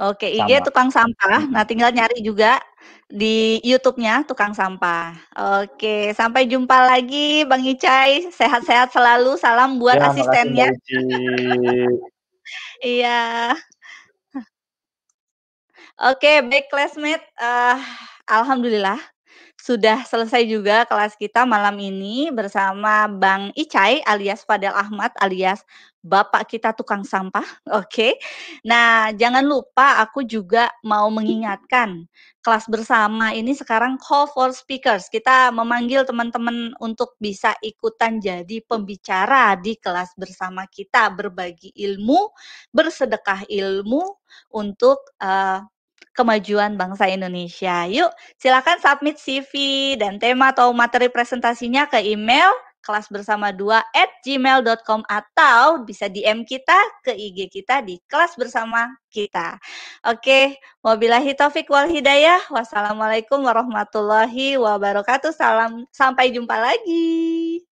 Oke, IG Sama. tukang sampah. Nah, Mhm. tinggal nyari juga di YouTube-nya tukang sampah. Oke, sampai jumpa lagi Bang Icay, sehat-sehat selalu, salam buat Ya, asistennya. Iya. Oke, baik classmate, eee, alhamdulillah sudah selesai juga kelas kita malam ini bersama Bang Icay alias Fadel Ahmad alias bapak kita tukang sampah, oke. Nah, jangan lupa aku juga mau mengingatkan, kelas bersama ini sekarang call for speakers. Kita memanggil teman-teman untuk bisa ikutan jadi pembicara di kelas bersama kita, berbagi ilmu, bersedekah ilmu untuk, eee, kemajuan bangsa Indonesia. Yuk, silakan submit CV dan tema atau materi presentasinya ke email kelasbersama2@gmail.com atau bisa DM kita ke IG kita di kelas bersama kita. Oke, wabillahi taufik wal hidayah. Wassalamualaikum warahmatullahi wabarakatuh. Salam sampai jumpa lagi.